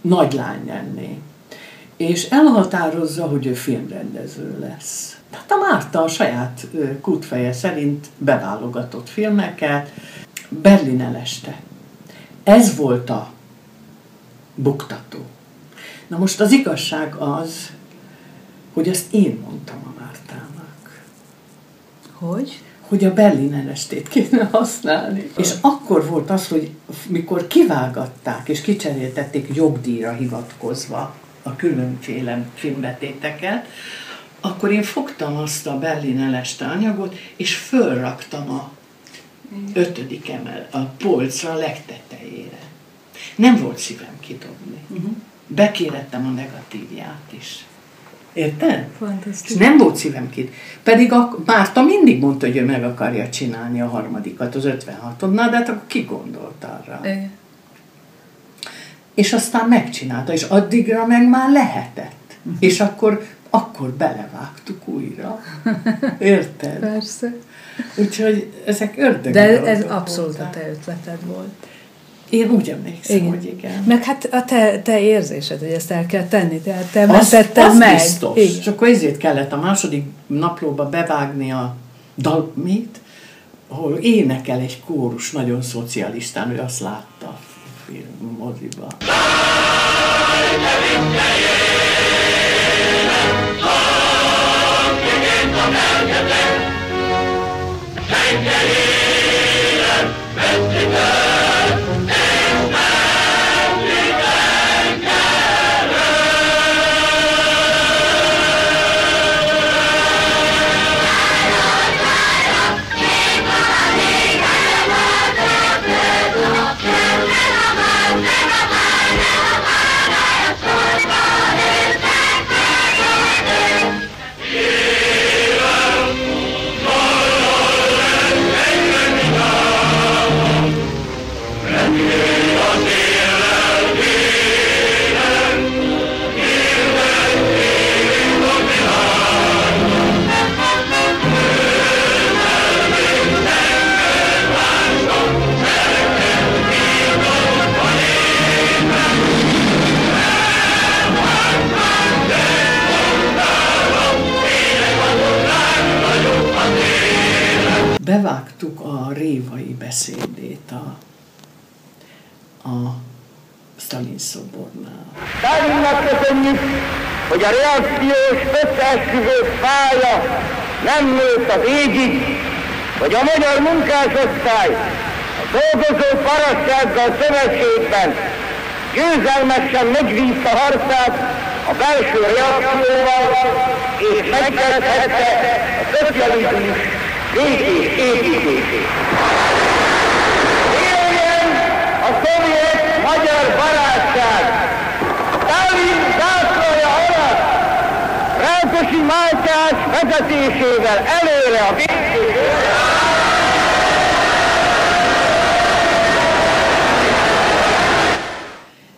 nagylány lenni, és elhatározza, hogy ő filmrendező lesz. Hát a Márta a saját kútfeje szerint beválogatott filmeket, Berlin eleste. Ez volt a buktató. Na most az igazság az, hogy ezt én mondtam a Mártának, Hogy? hogy a Berlin elestét kéne használni. És akkor volt az, hogy mikor kivágatták és kicseréltették jogdíjra hivatkozva a különféle filmbetéteket, akkor én fogtam azt a Berlin eleste anyagot, és fölraktam a ötödik emel, a polcra legtetejére. Nem volt szívem kidobni. Uh-huh. Bekérettem a negatívját is. Érted? Fantasztikus. nem volt szívem ki. Pedig a Márta mindig mondta, hogy ő meg akarja csinálni a harmadikat, az 56 Na, de hát akkor ki gondolt arra? Igen. És aztán megcsinálta, és addigra meg már lehetett. És akkor, akkor belevágtuk újra. Érted? Persze. Úgyhogy ezek ördögi De ez abszolút a te ötleted volt. Én úgy emlékszem, Igen. hogy igen. Meg hát a te, te érzésed, hogy ezt el kell tenni, tehát te mentetted meg. biztos. Igen. És akkor ezért kellett a második naplóba bevágni a dalmit, ahol énekel egy kórus nagyon szocialistán, ő azt látta a film moziba. Never mind, Tank Gelieren, Festival! A révai beszédét a, a Stalin szobornál. Stalinnak köszönjük, hogy a reakciós összeesküvős pálya nem nőtt az égig, hogy a magyar munkásosztály a dolgozó parassággal szövetségben győzelmesen megvívta harcát a belső reakcióval, és megkezdhette a szocializmus békés építését. Éljen a szovjet magyar barátság! Stalin zászlaja alatt Rákosi Mátyás vezetésével előre a békés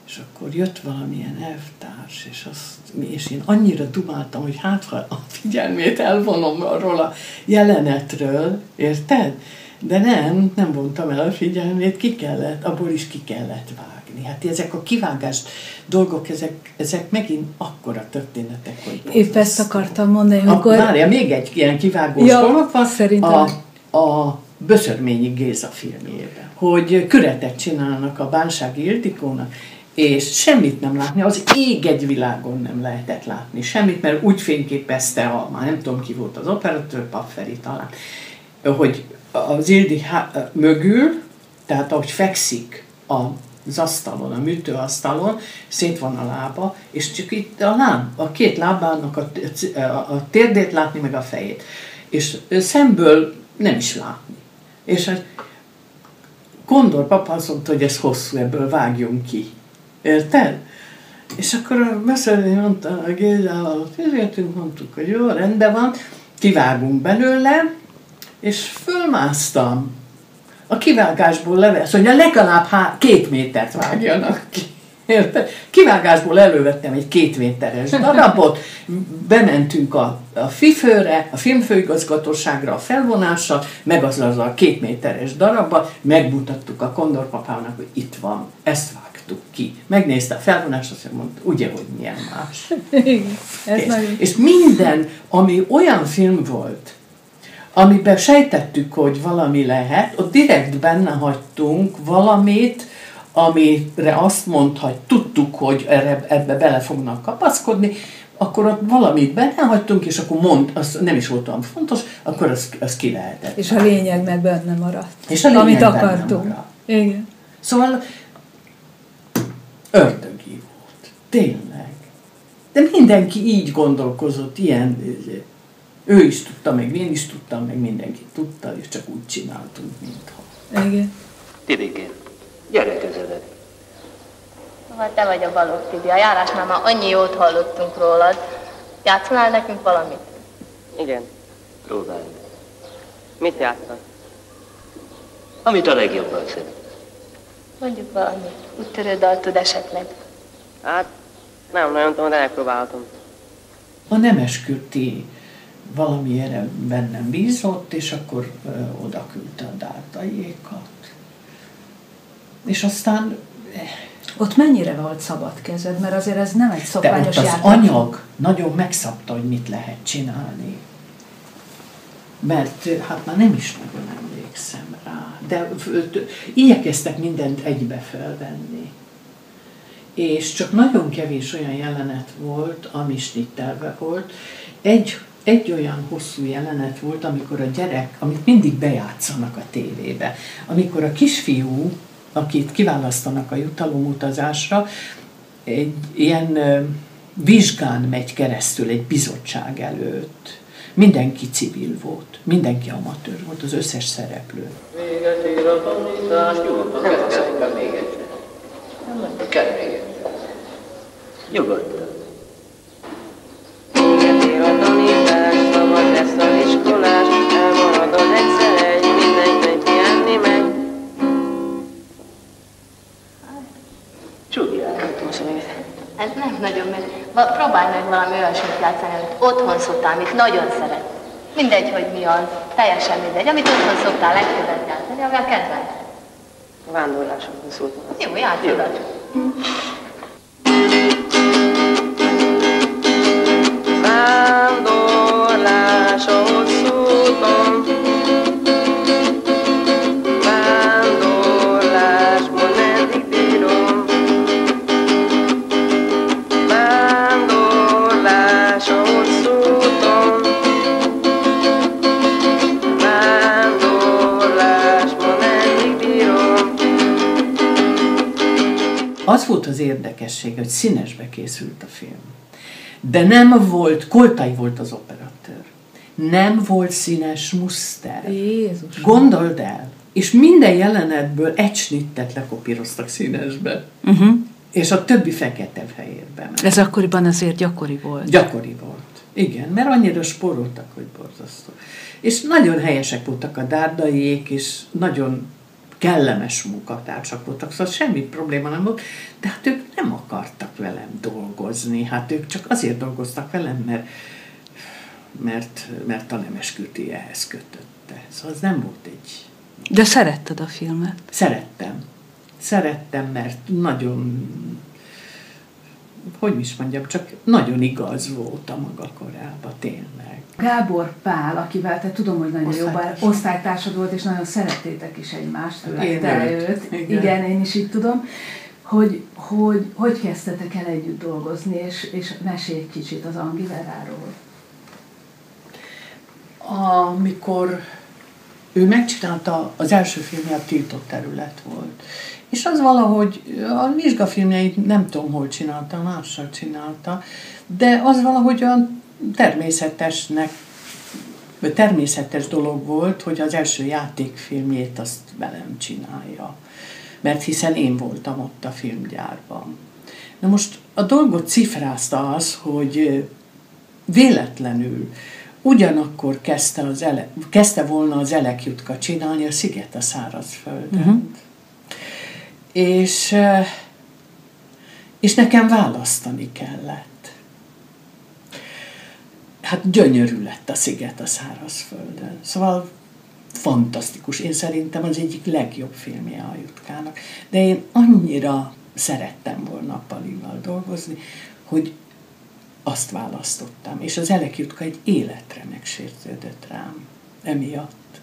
És akkor jött valamilyen elvtárs, és, azt, és én annyira dumáltam, hogy hát ha a figyelmét elvonom arról a jelenetről, érted? De nem, nem vontam el a figyelmét, ki kellett, abból is ki kellett vágni. Hát ezek a kivágás dolgok, ezek, ezek megint akkora történetek, hogy Épp ezt akartam mondani, akkor... amikor... Várja, még egy ilyen kivágós Ja, dolog van. szerintem. A, a Böszörményi Géza filmjében, hogy küretet csinálnak a Bánsági Ildikónak, és semmit nem látni, az ég egy világon nem lehetett látni semmit, mert úgy fényképezte, a, már nem tudom ki volt az operatőr, Pafferi talán, hogy az Ildi há- mögül, tehát ahogy fekszik az asztalon, a műtőasztalon, szét van a lába, és csak itt a láb, a két lábának a, a, a térdét látni, meg a fejét. És szemből nem is látni. És a Kondor papa azt mondta, hogy ez hosszú, ebből vágjunk ki. Érted? És akkor beszélni mondta a Gézával, fizetünk, mondtuk, hogy jó, rendben van, kivágunk belőle, és fölmásztam. A kivágásból levesz, hogy legalább há- két métert vágjanak ki. Érted? Kivágásból elővettem egy két méteres darabot, bementünk a, a FIFÖ-re, a filmfőigazgatóságra a felvonással, meg az az a két méteres darabba, megmutattuk a kondorpapának, hogy itt van, ezt vágtuk ki. Megnézte a felvonást, azt mondta, ugye, hogy milyen más. Igen, ez nagyon... és minden, ami olyan film volt, amiben sejtettük, hogy valami lehet, ott direkt benne hagytunk valamit, amire azt mondhat, tudtuk, hogy erre, ebbe bele fognak kapaszkodni, akkor ott valamit benne hagytunk, és akkor mond, az nem is volt olyan fontos, akkor az, az ki lehetett. És a lényeg meg benne maradt. És a lényeg amit benne akartunk. maradt. Igen. Szóval ördögi volt. Tényleg. De mindenki így gondolkozott, ilyen. Ő is tudta, meg én is tudtam, meg mindenki tudta, és csak úgy csináltunk, mintha. Igen. Tibikén, gyere közelebb. Hát te vagy a Balogh Tibi. A járásnál már annyi jót hallottunk rólad. Játszanál nekünk valamit? Igen, próbálj. Mit játszol? Amit a legjobban szeret. Mondjuk valamit. Úttörő dal tud esetleg. Hát, nem nagyon tudom, de megpróbálhatom. A Nemeskürti valamiére bennem bízott, és akkor ö, oda küldte a dártaiékat. És aztán Ott mennyire volt szabad kezed? Mert azért ez nem egy De szokványos ott az játék. anyag nagyon megszabta, hogy mit lehet csinálni. Mert hát már nem is nagyon emlékszem rá. De igyekeztek mindent egybe felvenni. És csak nagyon kevés olyan jelenet volt, ami snittelve volt. Egy, egy olyan hosszú jelenet volt, amikor a gyerek, amit mindig bejátszanak a tévébe, amikor a kisfiú, akit kiválasztanak a jutalomutazásra, egy ilyen vizsgán megy keresztül egy bizottság előtt. Mindenki civil volt, mindenki amatőr volt, az összes szereplő. Véget ér a tanítás, nyugodtan, kell még egyszer. Nem. Nyugodtan. Véget ér a tanítás, szabad lesz az iskolás, elmaradod egyszer egy, Ez nem nagyon megy. Próbálj meg valami olyasmit játszani, amit otthon szoktál, amit nagyon szeret. Mindegy, hogy mi az. Teljesen mindegy. Amit otthon szoktál legtöbbet játszani, ami a kedvenc. Vándorlásokról szóltam. Jó, játszod. Vándorlás a az volt az érdekesség, hogy színesbe készült a film. De nem volt, Koltai volt az operatőr. Nem volt színes muszter. Jézus. Gondold el. És minden jelenetből egy snittet lekopíroztak színesbe. Uh-huh. És a többi fekete-fehérben. Ez akkoriban azért gyakori volt. Gyakori volt. Igen, mert annyira spóroltak, hogy borzasztó. És nagyon helyesek voltak a dárdaiék, és nagyon kellemes munkatársak voltak, szóval semmi probléma nem volt, de hát ők nem akartak velem dolgozni, hát ők csak azért dolgoztak velem, mert, mert, mert a Nemeskürti ehhez kötötte. Szóval az nem volt egy... De szeretted a filmet? Szerettem. Szerettem, mert nagyon hogy is mondjam, csak nagyon igaz volt a maga korában, tényleg. Gábor Pál, akivel te tudom, hogy nagyon jó Osztálytárs. osztálytársad volt, és nagyon szerettétek is egymást, főleg Én te őt. Igen. Igen. én is így tudom. Hogy, hogy, hogy kezdtetek el együtt dolgozni, és, és mesélj egy kicsit az Angiveráról. Amikor ő megcsinálta, az első filmje a tiltott terület volt. És az valahogy, a vizsgafilmjeit nem tudom, hol csinálta, mással csinálta, de az valahogy olyan természetesnek, vagy természetes dolog volt, hogy az első játékfilmjét azt velem csinálja. Mert hiszen én voltam ott a filmgyárban. Na most a dolgot cifrázta az, hogy véletlenül ugyanakkor kezdte, az ele, kezdte volna az Elek Jutka csinálni a Sziget a szárazföldön. Uh-huh. És, eh, és nekem választani kellett. Hát gyönyörű lett a Sziget a szárazföldön. Szóval fantasztikus. Én szerintem az egyik legjobb filmje a Jutkának. De én annyira szerettem volna Palival dolgozni, hogy azt választottam. És az Elek Jutka egy életre megsértődött rám emiatt.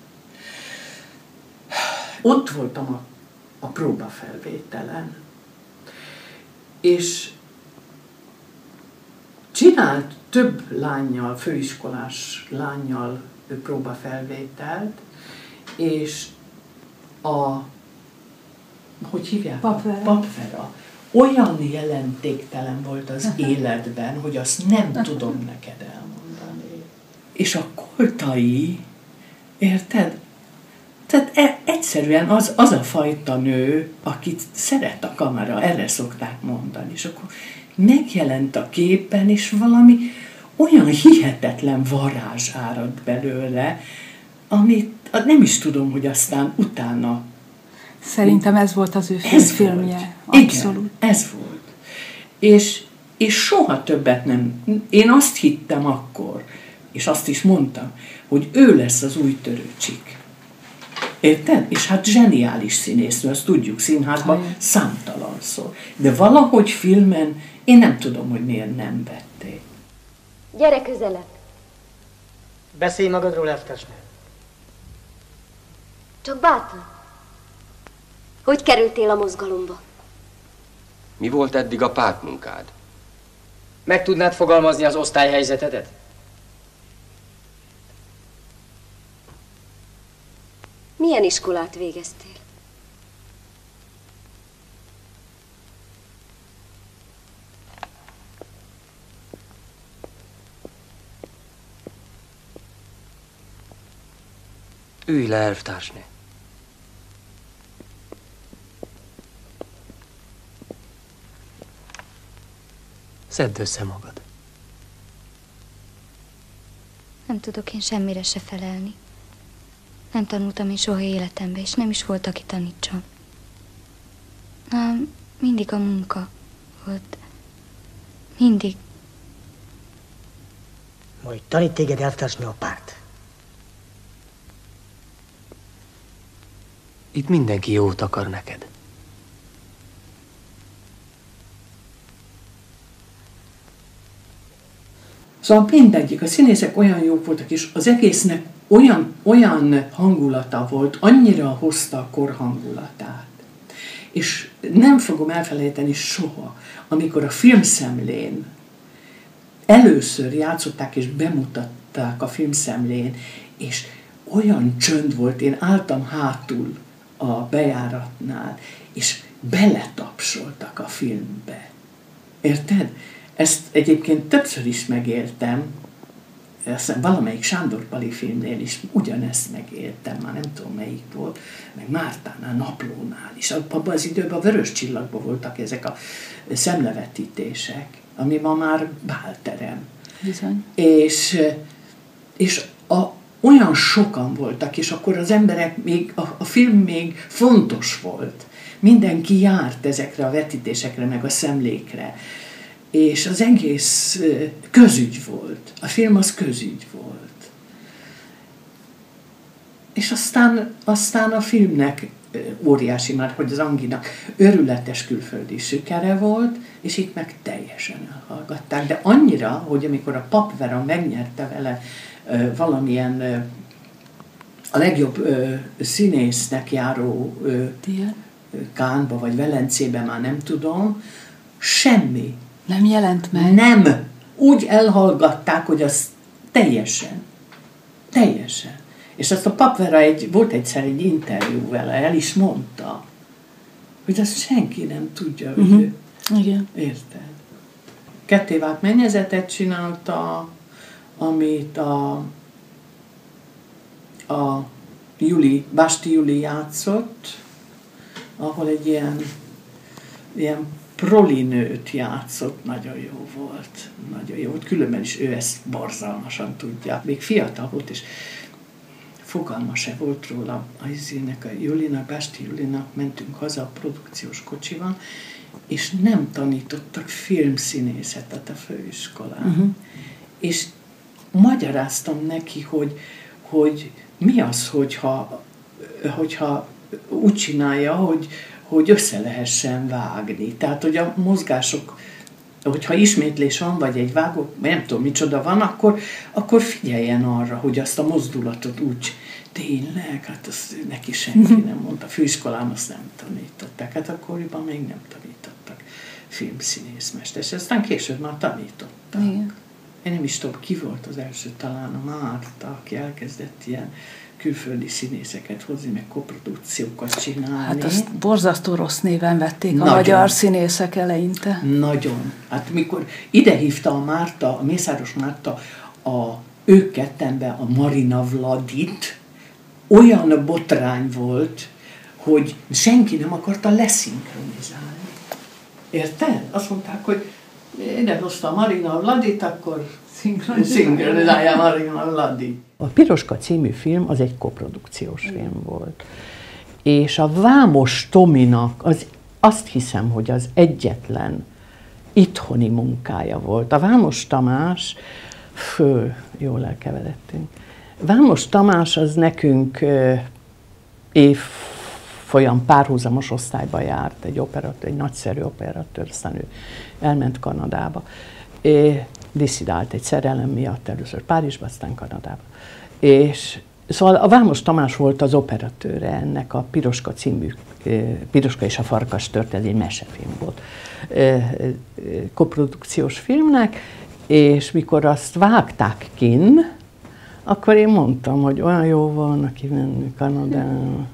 Ott voltam a, a próbafelvételen, és csinált több lányjal, főiskolás lányjal próbafelvételt, és a, hogy hívják? Papvera. Papvera. Olyan jelentéktelen volt az életben, hogy azt nem tudom neked elmondani. És a koltai, érted? Tehát e- egyszerűen az, az a fajta nő, akit szeret a kamera, erre szokták mondani. És akkor megjelent a képen, és valami olyan hihetetlen varázs árad belőle, amit nem is tudom, hogy aztán utána Szerintem ez volt az ő ez filmje. volt. Abszolút. Igen, ez volt. És, és soha többet nem. Én azt hittem akkor, és azt is mondtam, hogy ő lesz az új törőcsik. Érted? És hát zseniális színésznő, azt tudjuk színházban, Ajaj. számtalan szó. De valahogy filmen, én nem tudom, hogy miért nem vették. Gyere közelebb. Beszélj magadról, elvtársnő. Csak bátran. Hogy kerültél a mozgalomba? Mi volt eddig a pártmunkád? Meg tudnád fogalmazni az osztályhelyzetedet? Milyen iskolát végeztél? Ülj le, elvtársnő. Szedd össze magad. Nem tudok én semmire se felelni. Nem tanultam én soha életembe, és nem is volt, aki tanítson. Ám mindig a munka volt. Mindig. Majd tanít téged elvtársnő a párt. Itt mindenki jót akar neked. Szóval mindegyik, a színészek olyan jók voltak, és az egésznek olyan, olyan hangulata volt, annyira hozta a kor hangulatát. És nem fogom elfelejteni soha, amikor a filmszemlén először játszották és bemutatták a filmszemlén, és olyan csönd volt, én álltam hátul a bejáratnál, és beletapsoltak a filmbe. Érted? Ezt egyébként többször is megéltem, azt valamelyik Sándor Pali filmnél is ugyanezt megéltem, már nem tudom melyik volt, meg Mártánál, Naplónál is. Abban az időben a Vörös Csillagban voltak ezek a szemlevetítések, ami ma már bálterem. Bizony. És, és a, olyan sokan voltak, és akkor az emberek még, a, a film még fontos volt. Mindenki járt ezekre a vetítésekre, meg a szemlékre és az egész közügy volt. A film az közügy volt. És aztán, aztán a filmnek óriási már, hogy az Anginak örületes külföldi sikere volt, és itt meg teljesen elhallgatták. De annyira, hogy amikor a papvera megnyerte vele valamilyen a legjobb színésznek járó Kánba vagy Velencébe, már nem tudom, semmi nem jelent meg? Nem. Úgy elhallgatták, hogy az teljesen. Teljesen. És azt a papvera egy, volt egyszer egy interjú vele, el is mondta, hogy azt senki nem tudja, hogy uh-huh. ő, Igen. Érted? Kettévált mennyezetet csinálta, amit a, a Juli, Basti Juli játszott, ahol egy ilyen, ilyen prolinőt játszott, nagyon jó volt. Nagyon jó volt, különben is ő ezt borzalmasan tudja. Még fiatal volt, és fogalma se volt róla. A Izének, a Julinak, Básti Julinak mentünk haza a produkciós kocsival, és nem tanítottak filmszínészetet a főiskolán. Uh-huh. És magyaráztam neki, hogy, hogy mi az, hogyha, hogyha úgy csinálja, hogy, hogy össze lehessen vágni. Tehát, hogy a mozgások, hogyha ismétlés van, vagy egy vágó, nem tudom micsoda van, akkor, akkor figyeljen arra, hogy azt a mozdulatot úgy tényleg, hát azt neki senki nem mondta. Főiskolán azt nem tanították. Hát akkoriban még nem tanítottak filmszínészmester. És aztán később már tanítottak. Igen. Én nem is tudom, ki volt az első, talán a Márta, aki elkezdett ilyen külföldi színészeket hozni, meg koprodukciókat csinálni. Hát azt borzasztó rossz néven vették Nagyon. a magyar színészek eleinte. Nagyon. Hát mikor ide hívta a Márta, a Mészáros Márta a ők kettenbe a Marina Vladit, olyan botrány volt, hogy senki nem akarta leszinkronizálni. Érted? Azt mondták, hogy ide hozta a Marina Vladit, akkor szinkronizálja Marina Vladit. A Piroska című film az egy koprodukciós film volt. És a Vámos Tominak az, azt hiszem, hogy az egyetlen itthoni munkája volt. A Vámos Tamás, fő, jól elkeveredtünk. Vámos Tamás az nekünk év folyam párhuzamos osztályba járt, egy operatőr, egy nagyszerű operatőr, aztán ő elment Kanadába. É, diszidált egy szerelem miatt először Párizsba, aztán Kanadába. És szóval a Vámos Tamás volt az operatőre ennek a Piroska című, Piroska és a Farkas tört, ez egy mesefilm volt, koprodukciós filmnek, és mikor azt vágták kin, akkor én mondtam, hogy olyan jó volna kimenni Kanadába,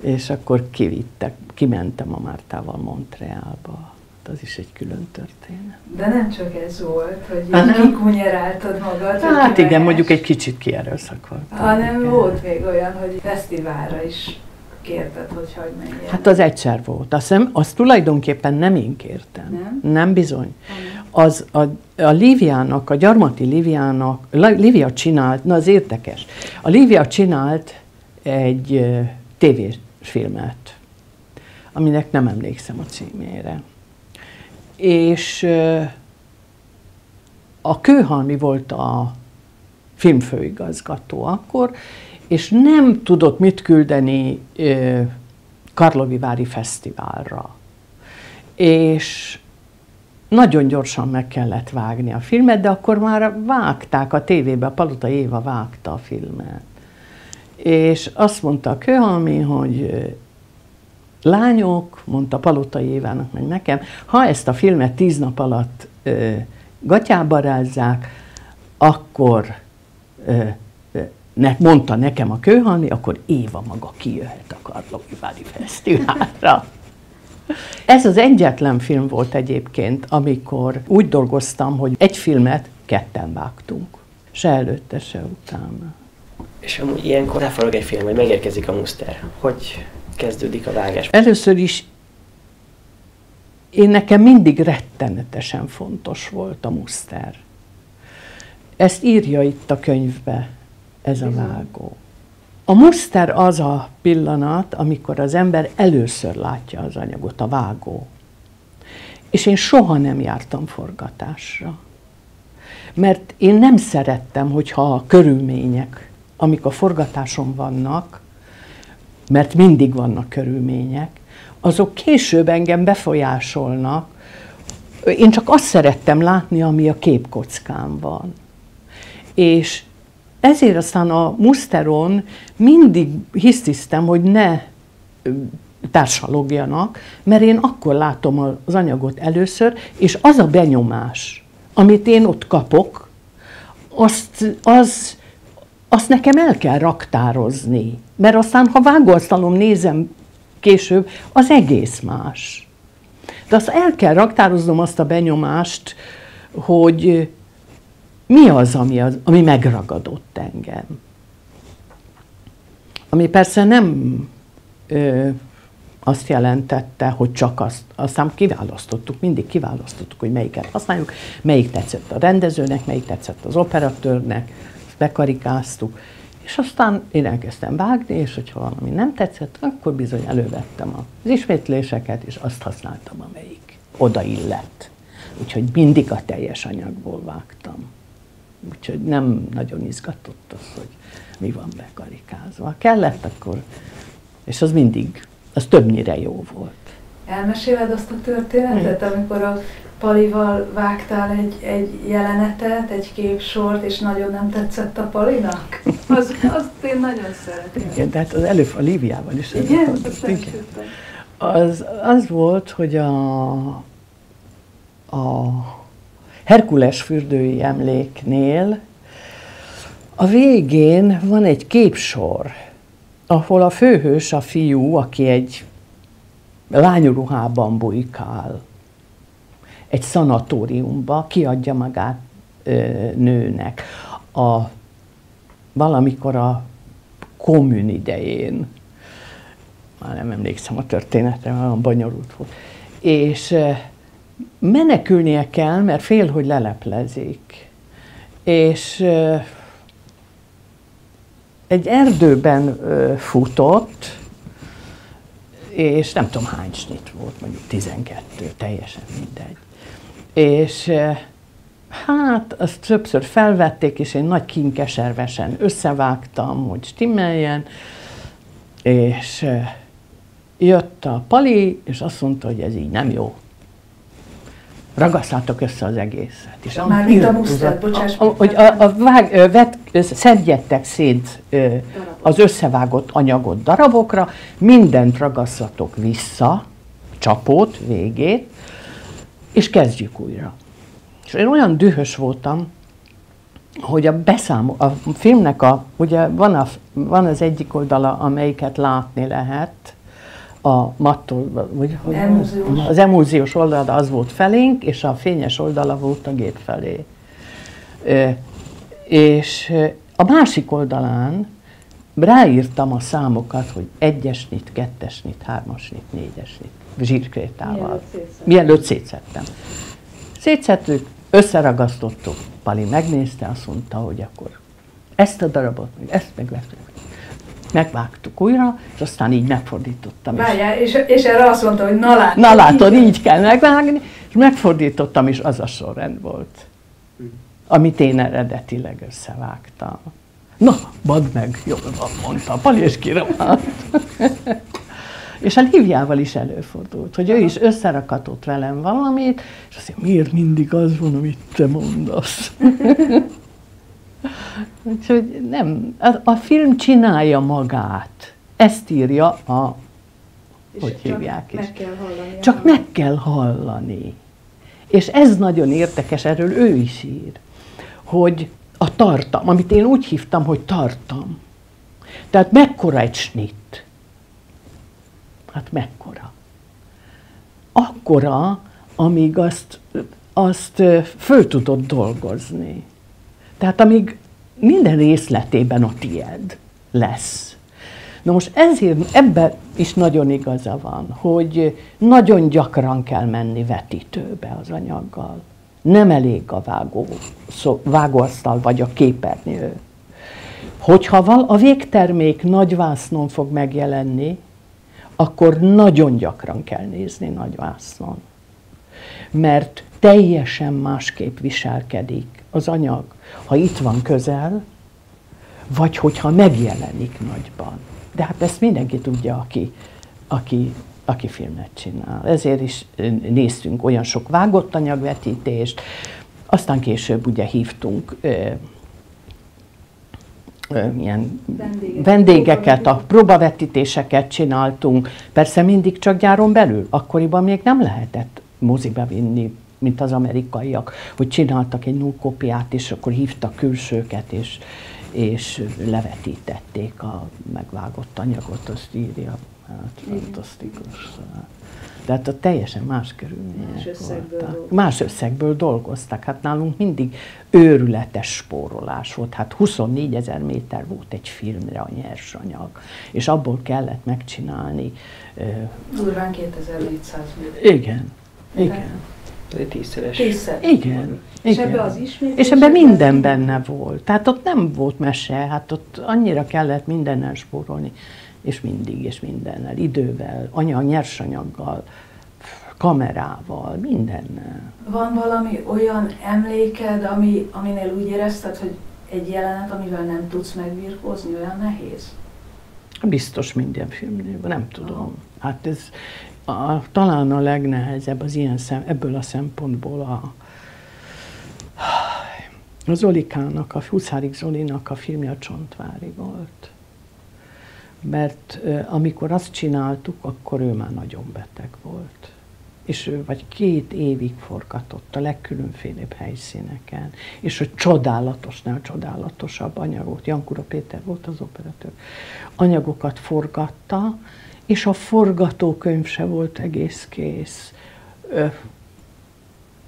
és akkor kivittek, kimentem a Mártával Montrealba az is egy külön történet. De nem csak ez volt, hogy hát kikunyeráltad magad. Hát igen, mondjuk egy kicsit kierőszakoltam. Hanem igen. volt még olyan, hogy fesztiválra is kérted, hogy hagyd menjen. Hát az egyszer volt. Azt, hiszem, azt tulajdonképpen nem én kértem. Nem? Nem bizony. Az a, a Líviának, a Gyarmati Líviának, Lívia csinált, na az érdekes, a Lívia csinált egy uh, tévéfilmet, aminek nem emlékszem a címére és a Kőhalmi volt a filmfőigazgató akkor, és nem tudott mit küldeni Karlovivári Fesztiválra. És nagyon gyorsan meg kellett vágni a filmet, de akkor már vágták a tévébe, a Palota Éva vágta a filmet. És azt mondta a Kőhalmi, hogy lányok, mondta Palotai Évának meg nekem, ha ezt a filmet tíz nap alatt ö, gatyába rázzák, akkor ö, ne, mondta nekem a kőhalmi, akkor Éva maga kijöhet a Karlovi Vári Fesztiválra. Ez az egyetlen film volt egyébként, amikor úgy dolgoztam, hogy egy filmet ketten vágtunk. Se előtte, se utána. És amúgy ilyenkor elforog egy film, hogy megérkezik a muszter. Hogy kezdődik a vágás? Először is én nekem mindig rettenetesen fontos volt a muszter. Ezt írja itt a könyvbe, ez a vágó. A muszter az a pillanat, amikor az ember először látja az anyagot, a vágó. És én soha nem jártam forgatásra. Mert én nem szerettem, hogyha a körülmények, amik a forgatáson vannak, mert mindig vannak körülmények, azok később engem befolyásolnak. Én csak azt szerettem látni, ami a képkockán van. És ezért aztán a muszteron mindig hisztisztem, hogy ne társalogjanak, mert én akkor látom az anyagot először, és az a benyomás, amit én ott kapok, azt, az, azt nekem el kell raktározni. Mert aztán, ha vágóasztalom nézem később, az egész más. De azt el kell raktároznom azt a benyomást, hogy mi az, ami, az, ami megragadott engem. Ami persze nem ö, azt jelentette, hogy csak azt, aztán kiválasztottuk, mindig kiválasztottuk, hogy melyiket használjuk, melyik tetszett a rendezőnek, melyik tetszett az operatőrnek, bekarikáztuk, és aztán én elkezdtem vágni, és hogyha valami nem tetszett, akkor bizony elővettem az ismétléseket, és azt használtam, amelyik oda illett. Úgyhogy mindig a teljes anyagból vágtam. Úgyhogy nem nagyon izgatott az, hogy mi van bekarikázva. Kellett akkor, és az mindig, az többnyire jó volt. Elmeséled azt a történetet, amikor a Palival vágtál egy, egy jelenetet, egy képsort, és nagyon nem tetszett a Palinak? Az, azt én nagyon szeretem. Igen, de hát az előbb a Líviával is. Igen, igen. Az, az volt, hogy a, a Herkules fürdői emléknél a végén van egy képsor, ahol a főhős a fiú, aki egy lányruhában bujkál, egy szanatóriumba, kiadja magát ö, nőnek. A, valamikor a kommun idején, már nem emlékszem a történetre, olyan bonyolult volt. És menekülnie kell, mert fél, hogy leleplezik. És egy erdőben futott, és nem tudom hány snit volt, mondjuk 12, teljesen mindegy. És hát azt többször felvették, és én nagy kinkeservesen összevágtam, hogy stimmeljen, és jött a pali, és azt mondta, hogy ez így nem jó ragasztátok össze az egészet. És Már mint a musztert, bocsáss a, Hogy a, a vág, vet, szedjettek szét az összevágott anyagot darabokra, mindent ragasztatok vissza, csapót, végét, és kezdjük újra. És én olyan dühös voltam, hogy a beszámol, a filmnek a, ugye van, a, van az egyik oldala, amelyiket látni lehet, a mattól, vagy hogy emúziós. az emúziós oldala az volt felénk, és a fényes oldala volt a gép felé. E, és a másik oldalán ráírtam a számokat, hogy egyes nyit, kettes nyit, hármas nyit, négyes nyit, zsírkrétával. Mielőtt szétszettem. Szétszettük, összeragasztottuk, Pali megnézte, azt mondta, hogy akkor ezt a darabot, ezt meg ezt megvágtuk újra, és aztán így megfordítottam. Várjál, és, és erre azt mondta, hogy na látod, na látod, így, így kell megvágni, és megfordítottam, és az a sorrend volt, amit én eredetileg összevágtam. Na, badd meg, jól van, mondta, Pali, és kirohadt. és a Líviával is előfordult, hogy ő is összerakatott velem valamit, és azt mondja, miért mindig az van, amit te mondasz? Úgyhogy nem, a, a film csinálja magát. Ezt írja a, és hogy hívják is. Meg kell hallani. Csak meg kell hallani. És ez nagyon érdekes, erről ő is ír, hogy a tartam, amit én úgy hívtam, hogy tartam. Tehát mekkora egy snit? Hát mekkora? akkora, amíg azt, azt föl tudod dolgozni. Tehát amíg minden részletében a tied lesz. Na most ezért ebben is nagyon igaza van, hogy nagyon gyakran kell menni vetítőbe az anyaggal. Nem elég a vágó, szó, vágóasztal vagy a képernyő. Hogyha val, a végtermék nagy vásznon fog megjelenni, akkor nagyon gyakran kell nézni nagy vásznon. Mert teljesen másképp viselkedik az anyag, ha itt van közel, vagy hogyha megjelenik nagyban. De hát ezt mindenki tudja, aki, aki, aki filmet csinál. Ezért is néztünk olyan sok vágott anyagvetítést, aztán később ugye hívtunk ö, ö, ilyen Vendégek. vendégeket, a próbavetítéseket csináltunk. Persze mindig csak gyáron belül. Akkoriban még nem lehetett moziba vinni, mint az amerikaiak, hogy csináltak egy nullkopiát, és akkor hívtak külsőket, és, és levetítették a megvágott anyagot, azt írja. Hát fantasztikus. Tehát a teljesen más körülmények Más összegből voltak. dolgoztak. Más összegből dolgoztak. Hát nálunk mindig őrületes spórolás volt. Hát 24 ezer méter volt egy filmre a nyersanyag, és abból kellett megcsinálni. Durván 2400 méter. Igen, igen. Egy tízszeres. Tízszer. Igen. És igen. ebbe az ismétlések És ebben minden benne volt. Tehát ott nem volt mese, hát ott annyira kellett mindennel spórolni, és mindig, és mindennel, idővel, anyag, nyersanyaggal, kamerával, mindennel. Van valami olyan emléked, ami, aminél úgy érezted, hogy egy jelenet, amivel nem tudsz megbirkózni, olyan nehéz? Biztos minden filmnél, nem tudom. Hát ez a, talán a legnehezebb az ilyen szem, ebből a szempontból a, a Zolikának, a Huszárik Zolinak a filmje a Csontvári volt. Mert amikor azt csináltuk, akkor ő már nagyon beteg volt. És ő vagy két évig forgatott a legkülönfélebb helyszíneken, és a csodálatosnál csodálatosabb anyagot, Jankura Péter volt az operatőr, anyagokat forgatta, és a forgatókönyv se volt egész kész. Ö,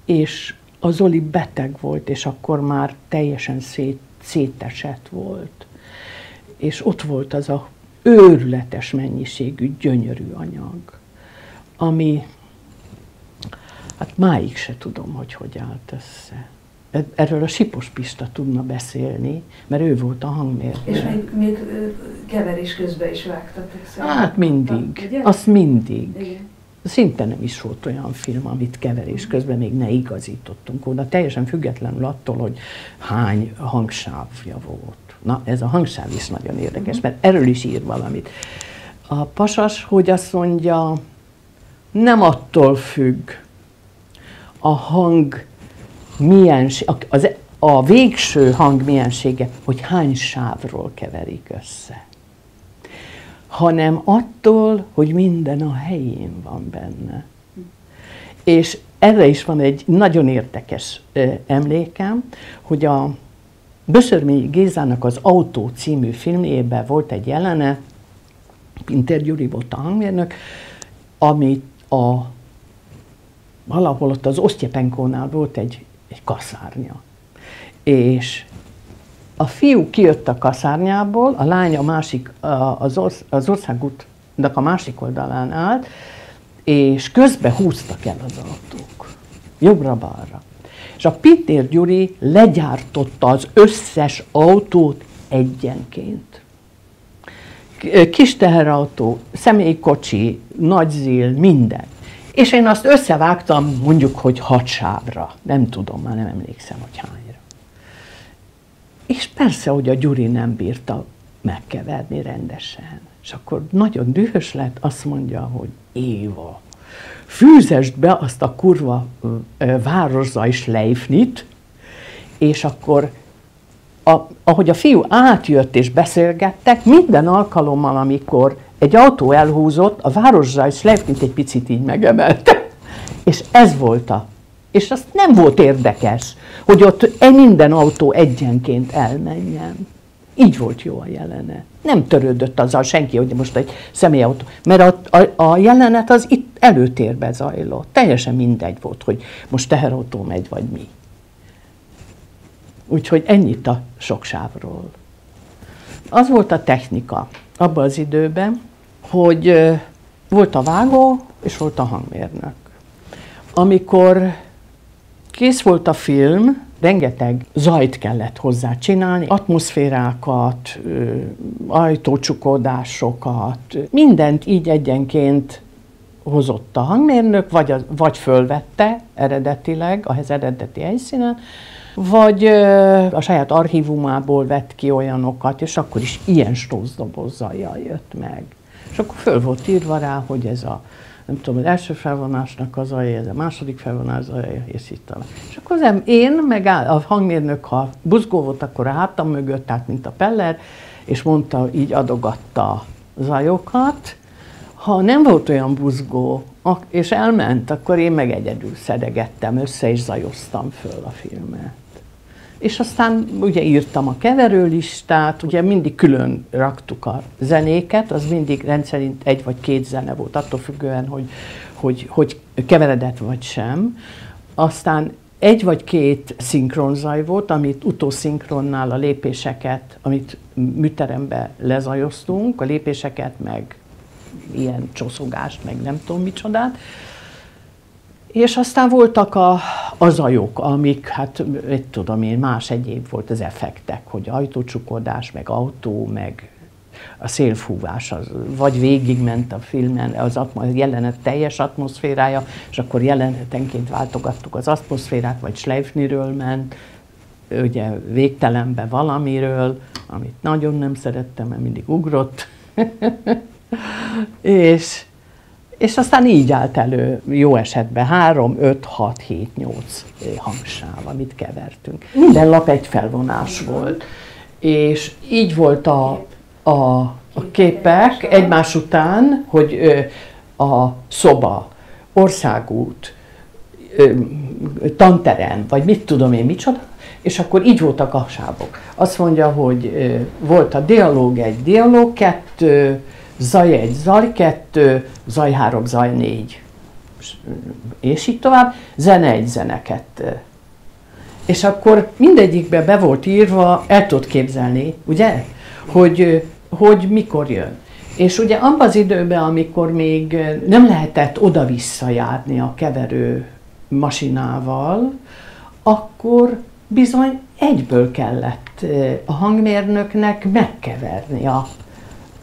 és a Zoli beteg volt, és akkor már teljesen szét, szétesett volt. És ott volt az a őrületes mennyiségű, gyönyörű anyag, ami, hát máig se tudom, hogy hogy állt össze. Erről a Sipos Pista tudna beszélni, mert ő volt a hangmérnök. És még, még keverés közben is vágtatok szerintem. Hát mindig, Ugye? azt mindig. Igen. Szinte nem is volt olyan film, amit keverés közben még ne igazítottunk volna, teljesen függetlenül attól, hogy hány hangsávja volt. Na, ez a hangsáv is nagyon érdekes, mert erről is ír valamit. A pasas, hogy azt mondja, nem attól függ a hang milyenség, az, a végső hang miensége, hogy hány sávról keverik össze hanem attól, hogy minden a helyén van benne. És erre is van egy nagyon érdekes emlékem, hogy a Böszörményi Gézának az Autó című filmjében volt egy jelenet, Pinter Gyuri volt a hangmérnök, amit a, valahol ott az Osztyepenkónál volt egy, egy kaszárnya. És a fiú kijött a kaszárnyából, a lány a másik, az, orsz, az országútnak a másik oldalán állt, és közbe húztak el az autók. Jobbra-balra. És a Pintér Gyuri legyártotta az összes autót egyenként. Kis teherautó, személykocsi, nagyzil, minden. És én azt összevágtam mondjuk, hogy hat sávra. Nem tudom, már nem emlékszem, hogy hányra. És persze, hogy a Gyuri nem bírta megkeverni rendesen. És akkor nagyon dühös lett, azt mondja, hogy Éva, fűzest be azt a kurva ö, városzai Schleifnit, és akkor a, ahogy a fiú átjött és beszélgettek, minden alkalommal, amikor egy autó elhúzott, a városzai Schleifnit egy picit így megemelte. És ez volt a és azt nem volt érdekes, hogy ott egy minden autó egyenként elmenjen. Így volt jó a jelenet. Nem törődött azzal senki, hogy most egy személyautó, mert a, a, a jelenet az itt előtérbe zajlott. Teljesen mindegy volt, hogy most teherautó megy, vagy mi. Úgyhogy ennyit a sok sávról. Az volt a technika abban az időben, hogy volt a vágó, és volt a hangmérnök. Amikor kész volt a film, rengeteg zajt kellett hozzá csinálni, atmoszférákat, ajtócsukodásokat, mindent így egyenként hozott a hangmérnök, vagy, a, vagy fölvette eredetileg, az eredeti helyszínen, vagy a saját archívumából vett ki olyanokat, és akkor is ilyen stózdobozzal jött meg. És akkor föl volt írva rá, hogy ez a nem tudom, az első felvonásnak az alja, ez a második felvonás alja, és itt tovább. És akkor az én, meg a hangmérnök, ha buzgó volt, akkor a hátam mögött, tehát mint a peller, és mondta, így adogatta a zajokat. Ha nem volt olyan buzgó, és elment, akkor én meg egyedül szedegettem össze, és zajoztam föl a filmet. És aztán ugye írtam a keverőlistát, ugye mindig külön raktuk a zenéket, az mindig rendszerint egy vagy két zene volt, attól függően, hogy, hogy, hogy keveredett vagy sem. Aztán egy vagy két szinkronzaj volt, amit utószinkronnál a lépéseket, amit műterembe lezajoztunk, a lépéseket, meg ilyen csoszogást, meg nem tudom micsodát, és aztán voltak a, a zajok, amik, hát egy tudom én, más egyéb volt az effektek, hogy ajtócsukodás, meg autó, meg a szélfúvás, az, vagy végigment a filmen, az a jelenet teljes atmoszférája, és akkor jelenetenként váltogattuk az atmoszférát, vagy Schleifniről ment, ugye végtelenbe valamiről, amit nagyon nem szerettem, mert mindig ugrott. és, és aztán így állt elő jó esetben 3, 5, 6, 7, 8 hangsáv, amit kevertünk. Minden lap egy felvonás volt. És így volt a, a, a képek egymás után, hogy a szoba, országút, tanterem, vagy mit tudom én, micsoda, és akkor így voltak a sávok. Azt mondja, hogy volt a dialóg egy, dialóg kettő, zaj egy, zaj kettő, zaj három, zaj négy, és így tovább, zene egy, zene kettő. És akkor mindegyikbe be volt írva, el tudod képzelni, ugye, hogy, hogy mikor jön. És ugye abban az időben, amikor még nem lehetett oda-vissza járni a keverő masinával, akkor bizony egyből kellett a hangmérnöknek megkeverni a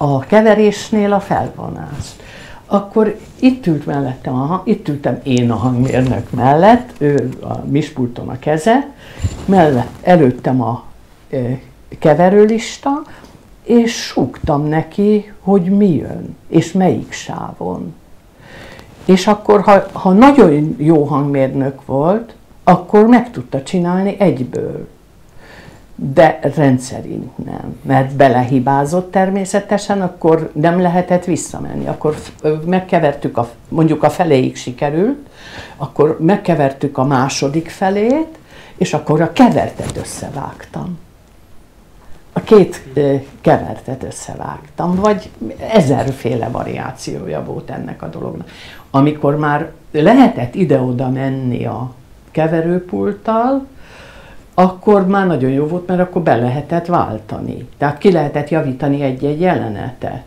a keverésnél a felvonást. Akkor itt ült mellettem, a, itt ültem én a hangmérnök mellett, ő a mispulton a keze, mellett előttem a e, keverőlista, és súgtam neki, hogy mi jön, és melyik sávon. És akkor, ha, ha nagyon jó hangmérnök volt, akkor meg tudta csinálni egyből de rendszerint nem, mert belehibázott természetesen, akkor nem lehetett visszamenni. Akkor megkevertük, a, mondjuk a feléig sikerült, akkor megkevertük a második felét, és akkor a kevertet összevágtam. A két kevertet összevágtam, vagy ezerféle variációja volt ennek a dolognak. Amikor már lehetett ide-oda menni a keverőpulttal, akkor már nagyon jó volt, mert akkor be lehetett váltani. Tehát ki lehetett javítani egy-egy jelenetet.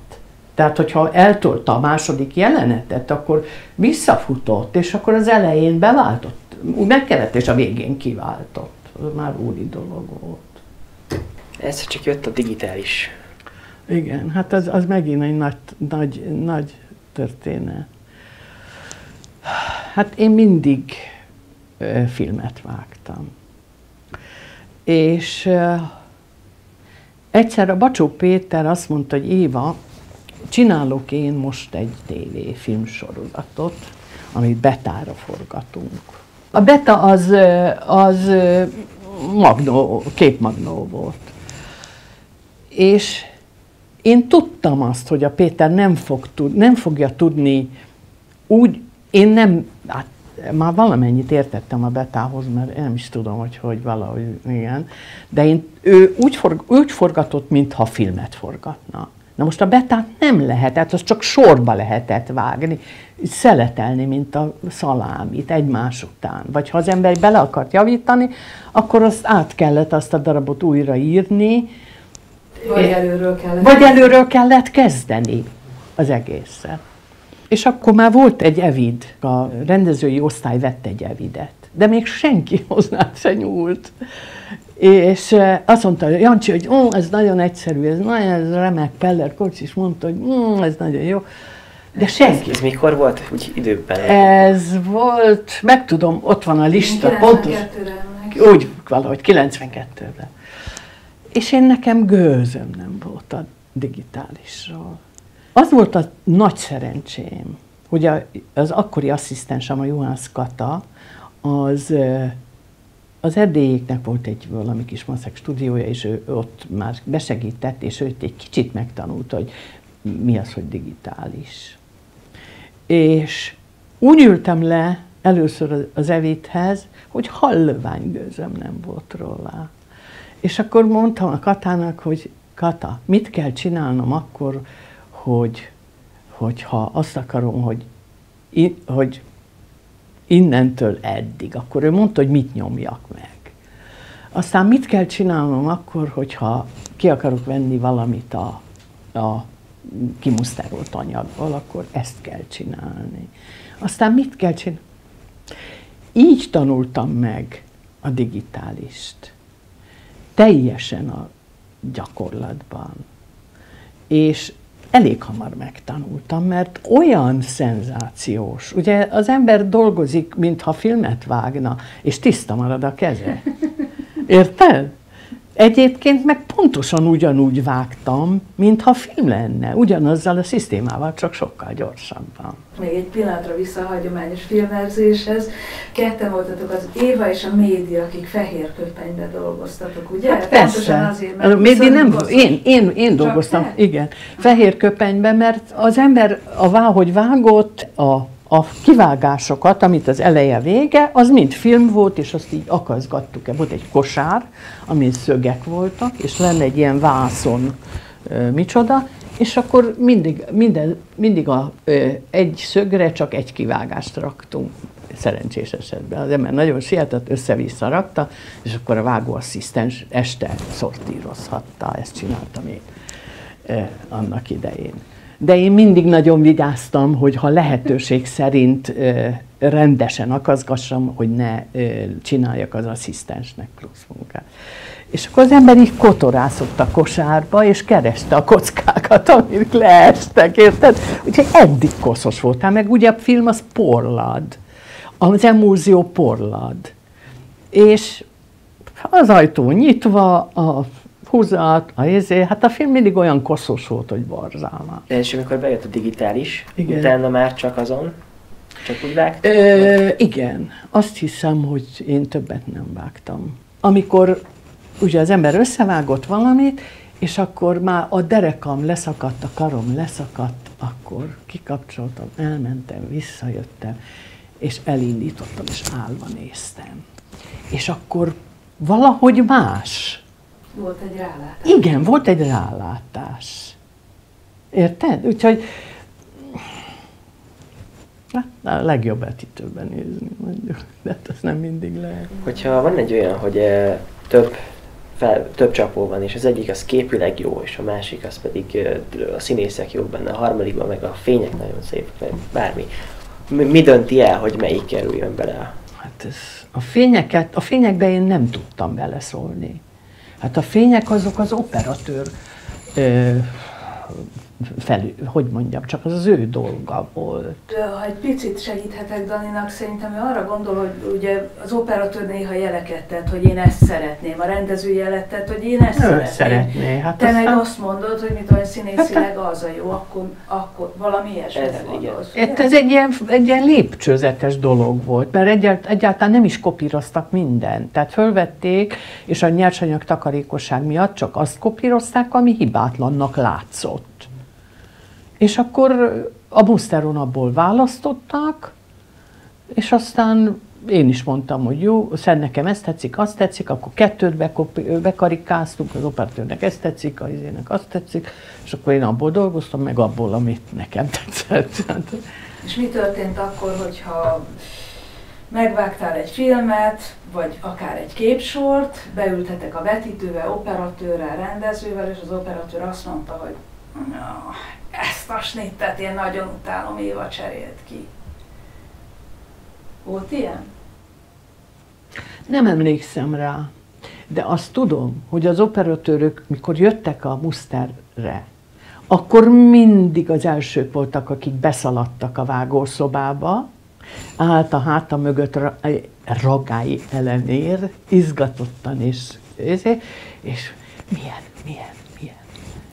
Tehát, hogyha eltolta a második jelenetet, akkor visszafutott, és akkor az elején beváltott. Úgy megkevett, és a végén kiváltott. Az már úri dolog volt. Ez csak jött a digitális. Igen, hát az, az megint egy nagy, nagy, nagy történet. Hát én mindig filmet vágtam. És egyszer a Bacsó Péter azt mondta, hogy Éva, csinálok én most egy TV filmsorozatot, amit betára forgatunk. A beta az, az magnó, képmagnó volt. És én tudtam azt, hogy a Péter nem, fog tud, nem fogja tudni úgy, én nem, hát már valamennyit értettem a betához, mert én nem is tudom, hogy hogy valahogy, igen. De én, ő úgy, forg, úgy forgatott, mintha filmet forgatna. Na most a betát nem lehetett, az csak sorba lehetett vágni, szeletelni, mint a szalámit egymás után. Vagy ha az ember bele akart javítani, akkor azt át kellett azt a darabot újra írni. Vagy előről kellett. Vagy előről kellett kezdeni az egészet. És akkor már volt egy evid, a rendezői osztály vett egy evidet, de még senki hozzá se nyúlt. És azt mondta Jancsi, hogy ó, ez nagyon egyszerű, ez nagyon ez remek, Peller Kocs is mondta, hogy ó, ez nagyon jó. De senki. Ez, ez mikor volt? Úgy időben? Ez volt, meg tudom, ott van a lista, pontos. Úgy, valahogy 92-ben. És én nekem gőzöm nem volt a digitálisról. Az volt a nagy szerencsém, hogy az akkori asszisztensem, a Juhász Kata, az, az erdélyéknek volt egy valami kis maszek stúdiója, és ő ott már besegített, és őt egy kicsit megtanult, hogy mi az, hogy digitális. És úgy ültem le először az evithez, hogy hallöványgőzöm nem volt róla. És akkor mondtam a Katának, hogy Kata, mit kell csinálnom akkor, hogy, hogyha azt akarom, hogy, hogy innentől eddig, akkor ő mondta, hogy mit nyomjak meg. Aztán mit kell csinálnom akkor, hogyha ki akarok venni valamit a, a kimusztárolt anyagból, akkor ezt kell csinálni. Aztán mit kell csinálni? Így tanultam meg a digitálist. Teljesen a gyakorlatban. És elég hamar megtanultam, mert olyan szenzációs. Ugye az ember dolgozik, mintha filmet vágna, és tiszta marad a keze. Érted? Egyébként meg pontosan ugyanúgy vágtam, mintha film lenne, ugyanazzal a szisztémával, csak sokkal gyorsabban. Még egy pillanatra vissza a hagyományos filmerzéshez. Ketten voltatok az Éva és a Média, akik fehér köpenyben dolgoztatok, ugye? Hát persze. Azért, mert a média nem, én, én, én dolgoztam, igen, fehér köpenyben, mert az ember a vá, hogy vágott, a a kivágásokat, amit az eleje vége, az mind film volt, és azt így akaszgattuk. Volt egy kosár, amin szögek voltak, és lenne egy ilyen vászon, micsoda, és akkor mindig, minden, mindig a, ö, egy szögre csak egy kivágást raktunk, szerencsés esetben. Az ember nagyon sietett, össze-vissza rakta, és akkor a vágóasszisztens este szortírozhatta, ezt csináltam én annak idején de én mindig nagyon vigyáztam, hogy ha lehetőség szerint rendesen akaszgassam, hogy ne csináljak az asszisztensnek plusz munkát. És akkor az ember így kotorászott a kosárba, és kereste a kockákat, amik leestek, érted? Úgyhogy eddig koszos voltál, meg ugye a film az porlad, az emulzió porlad. És az ajtó nyitva, a húzat, a izé, hát a film mindig olyan koszos volt, hogy borzalma. És amikor bejött a digitális, igen. utána már csak azon, csak úgy vágt? Ö, igen, azt hiszem, hogy én többet nem vágtam. Amikor ugye az ember összevágott valamit, és akkor már a derekam leszakadt, a karom leszakadt, akkor kikapcsoltam, elmentem, visszajöttem, és elindítottam, és állva néztem. És akkor valahogy más volt egy rálátás. Igen, volt egy rálátás. Érted? Úgyhogy a legjobb etítőben nézni, mondjuk, de hát az nem mindig lehet. Hogyha van egy olyan, hogy e, több, fel, több csapó van, és az egyik az képileg jó, és a másik az pedig e, a színészek jók benne, a harmadikban meg a fények nagyon szép, vagy bármi. Mi, mi dönti el, hogy melyik kerüljön bele? Hát ez, a fényeket, a fényekbe én nem tudtam beleszólni. Hát a fények azok az operatőr felül, hogy mondjam, csak az az ő dolga volt. Ha egy picit segíthetek Daninak, szerintem ő arra gondol, hogy ugye az operatőr néha jeleket tett, hogy én ezt szeretném, a rendező jelet tett, hogy én ezt ő szeretném. szeretné. Hát Te meg azt mondod, hogy mit olyan színészileg hát, az a jó, akkor, akkor valami ilyesmire gondolsz. Ez, ez egy ilyen, egy ilyen lépcsőzetes dolog volt, mert egyált, egyáltalán nem is kopíroztak mindent. Tehát fölvették, és a nyersanyag takarékosság miatt csak azt kopírozták, ami hibátlannak látszott. És akkor a Buszteron abból választottak, és aztán én is mondtam, hogy jó, szen nekem ezt tetszik, azt tetszik, akkor kettőt bekop- bekarikáztunk, az operatőrnek ezt tetszik, az izének azt tetszik, és akkor én abból dolgoztam, meg abból, amit nekem tetszett. És mi történt akkor, hogyha megvágtál egy filmet, vagy akár egy képsort, beültetek a vetítővel, operatőrrel, rendezővel, és az operatőr azt mondta, hogy "Na, ezt a snittet én nagyon utálom, Éva cserélt ki. Volt ilyen? Nem emlékszem rá, de azt tudom, hogy az operatőrök, mikor jöttek a muszterre, akkor mindig az elsők voltak, akik beszaladtak a vágószobába, állt a háta mögött ra- ragái ellenér, izgatottan és, és, és milyen, milyen, milyen.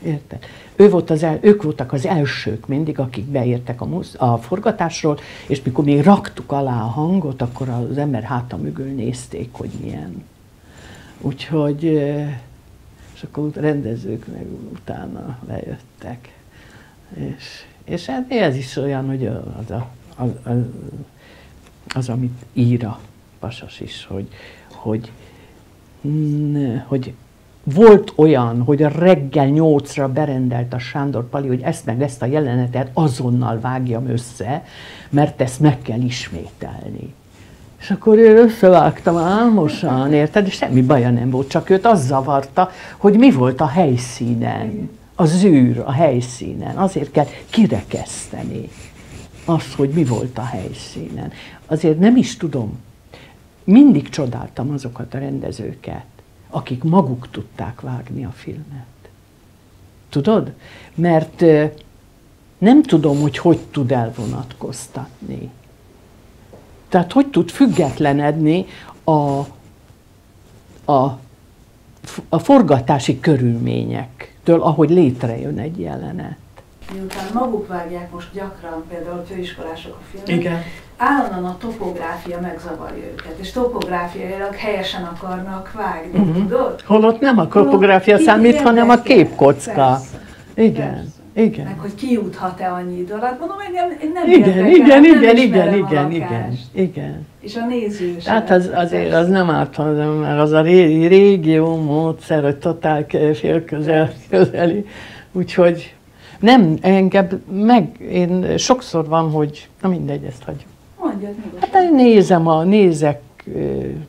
Érted? Ő volt az el, ők voltak az elsők mindig, akik beértek a, musz, a forgatásról, és mikor még raktuk alá a hangot, akkor az ember háta mögül nézték, hogy milyen. Úgyhogy, és akkor rendezők meg utána lejöttek. És, és hát ez is olyan, hogy az, a, az, az, az amit ír a Pasas is, hogy, hogy, mm, hogy volt olyan, hogy a reggel nyolcra berendelt a Sándor Pali, hogy ezt meg ezt a jelenetet azonnal vágjam össze, mert ezt meg kell ismételni. És akkor én összevágtam álmosan, érted? És semmi baja nem volt, csak őt az zavarta, hogy mi volt a helyszínen, a zűr a helyszínen. Azért kell kirekeszteni azt, hogy mi volt a helyszínen. Azért nem is tudom, mindig csodáltam azokat a rendezőket, akik maguk tudták vágni a filmet. Tudod? Mert nem tudom, hogy hogy tud elvonatkoztatni. Tehát hogy tud függetlenedni a, a, a forgatási körülményektől, ahogy létrejön egy jelenet. Miután maguk vágják most gyakran, például főiskolások a filmet, Igen. Állandóan a topográfia megzavarja őket, és topográfiailag helyesen akarnak vágni, Mhm. tudod? Holott nem a kopográfia Ki- számít, hanem a érdekes. képkocka. Persze. Igen, igen. Meg hogy kijuthat-e annyi idő alatt. Mondom, engem én nem Igen, érdekel, igen, nem igen, igen, igen, igen, igen. És a néző sem. Tehát az, azért az nem árt, hanem mert az a régi, régi jó módszer, hogy totál félközel, közeli. Úgyhogy nem, engem meg, én sokszor van, hogy, na mindegy, ezt hagyjuk. Nyugodtan. Hát én nézem, a, nézek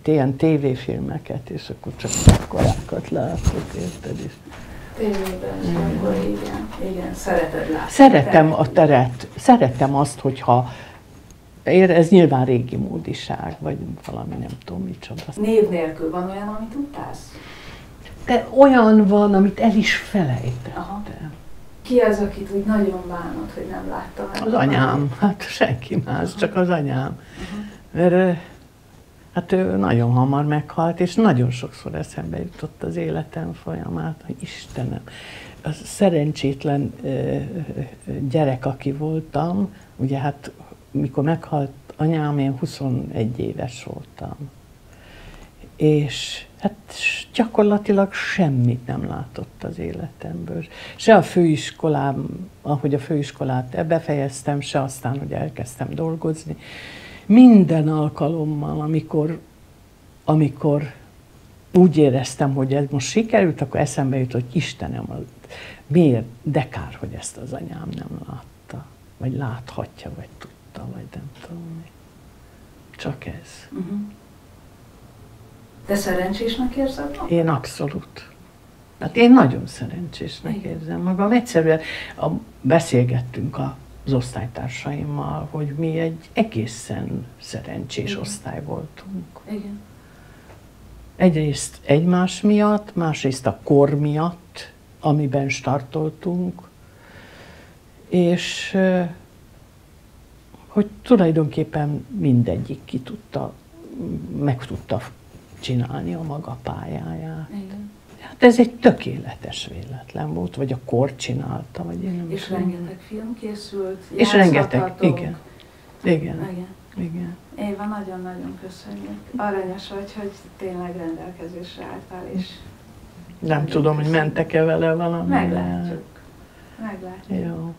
ilyen tévéfilmeket, és akkor csak akkorákat látok, érted? És Tévében, és akkor igen, igen, szereted látni. Szeretem a teret, szeretem azt, hogyha ér- ez nyilván régi módiság, vagy valami nem tudom micsoda. Név nélkül van olyan, amit utálsz? De olyan van, amit el is felejtettem. Aha. Ki az, akit úgy nagyon bánod, hogy nem láttam el? Az anyám, hát senki más, csak az anyám. Mert ö, hát ő nagyon hamar meghalt, és nagyon sokszor eszembe jutott az életem folyamán, hogy Istenem, az szerencsétlen gyerek, aki voltam, ugye hát mikor meghalt anyám, én 21 éves voltam. És hát gyakorlatilag semmit nem látott az életemből. Se a főiskolám, ahogy a főiskolát befejeztem, se aztán, hogy elkezdtem dolgozni. Minden alkalommal, amikor, amikor úgy éreztem, hogy ez most sikerült, akkor eszembe jut, hogy Istenem, miért, de kár, hogy ezt az anyám nem látta, vagy láthatja, vagy tudta, vagy nem tudom. Csak ez. Uh-huh. Te szerencsésnek érzed? Én abszolút. Hát én nagyon szerencsésnek érzem magam. Egyszerűen a, beszélgettünk az osztálytársaimmal, hogy mi egy egészen szerencsés Igen. osztály voltunk. Igen. Egyrészt egymás miatt, másrészt a kor miatt, amiben startoltunk, és hogy tulajdonképpen mindegyik ki tudta, meg tudta csinálni a maga pályáját. Igen. Hát ez egy tökéletes véletlen volt, vagy a kor csinálta, vagy én nem És tudom. rengeteg film készült, És rengeteg, igen. Igen. Igen. Igen. Éva, nagyon-nagyon köszönjük. Aranyos vagy, hogy tényleg rendelkezésre álltál, és Nem tudom, hogy mentek-e vele valami. meglátjuk. Meglátjuk. Jó.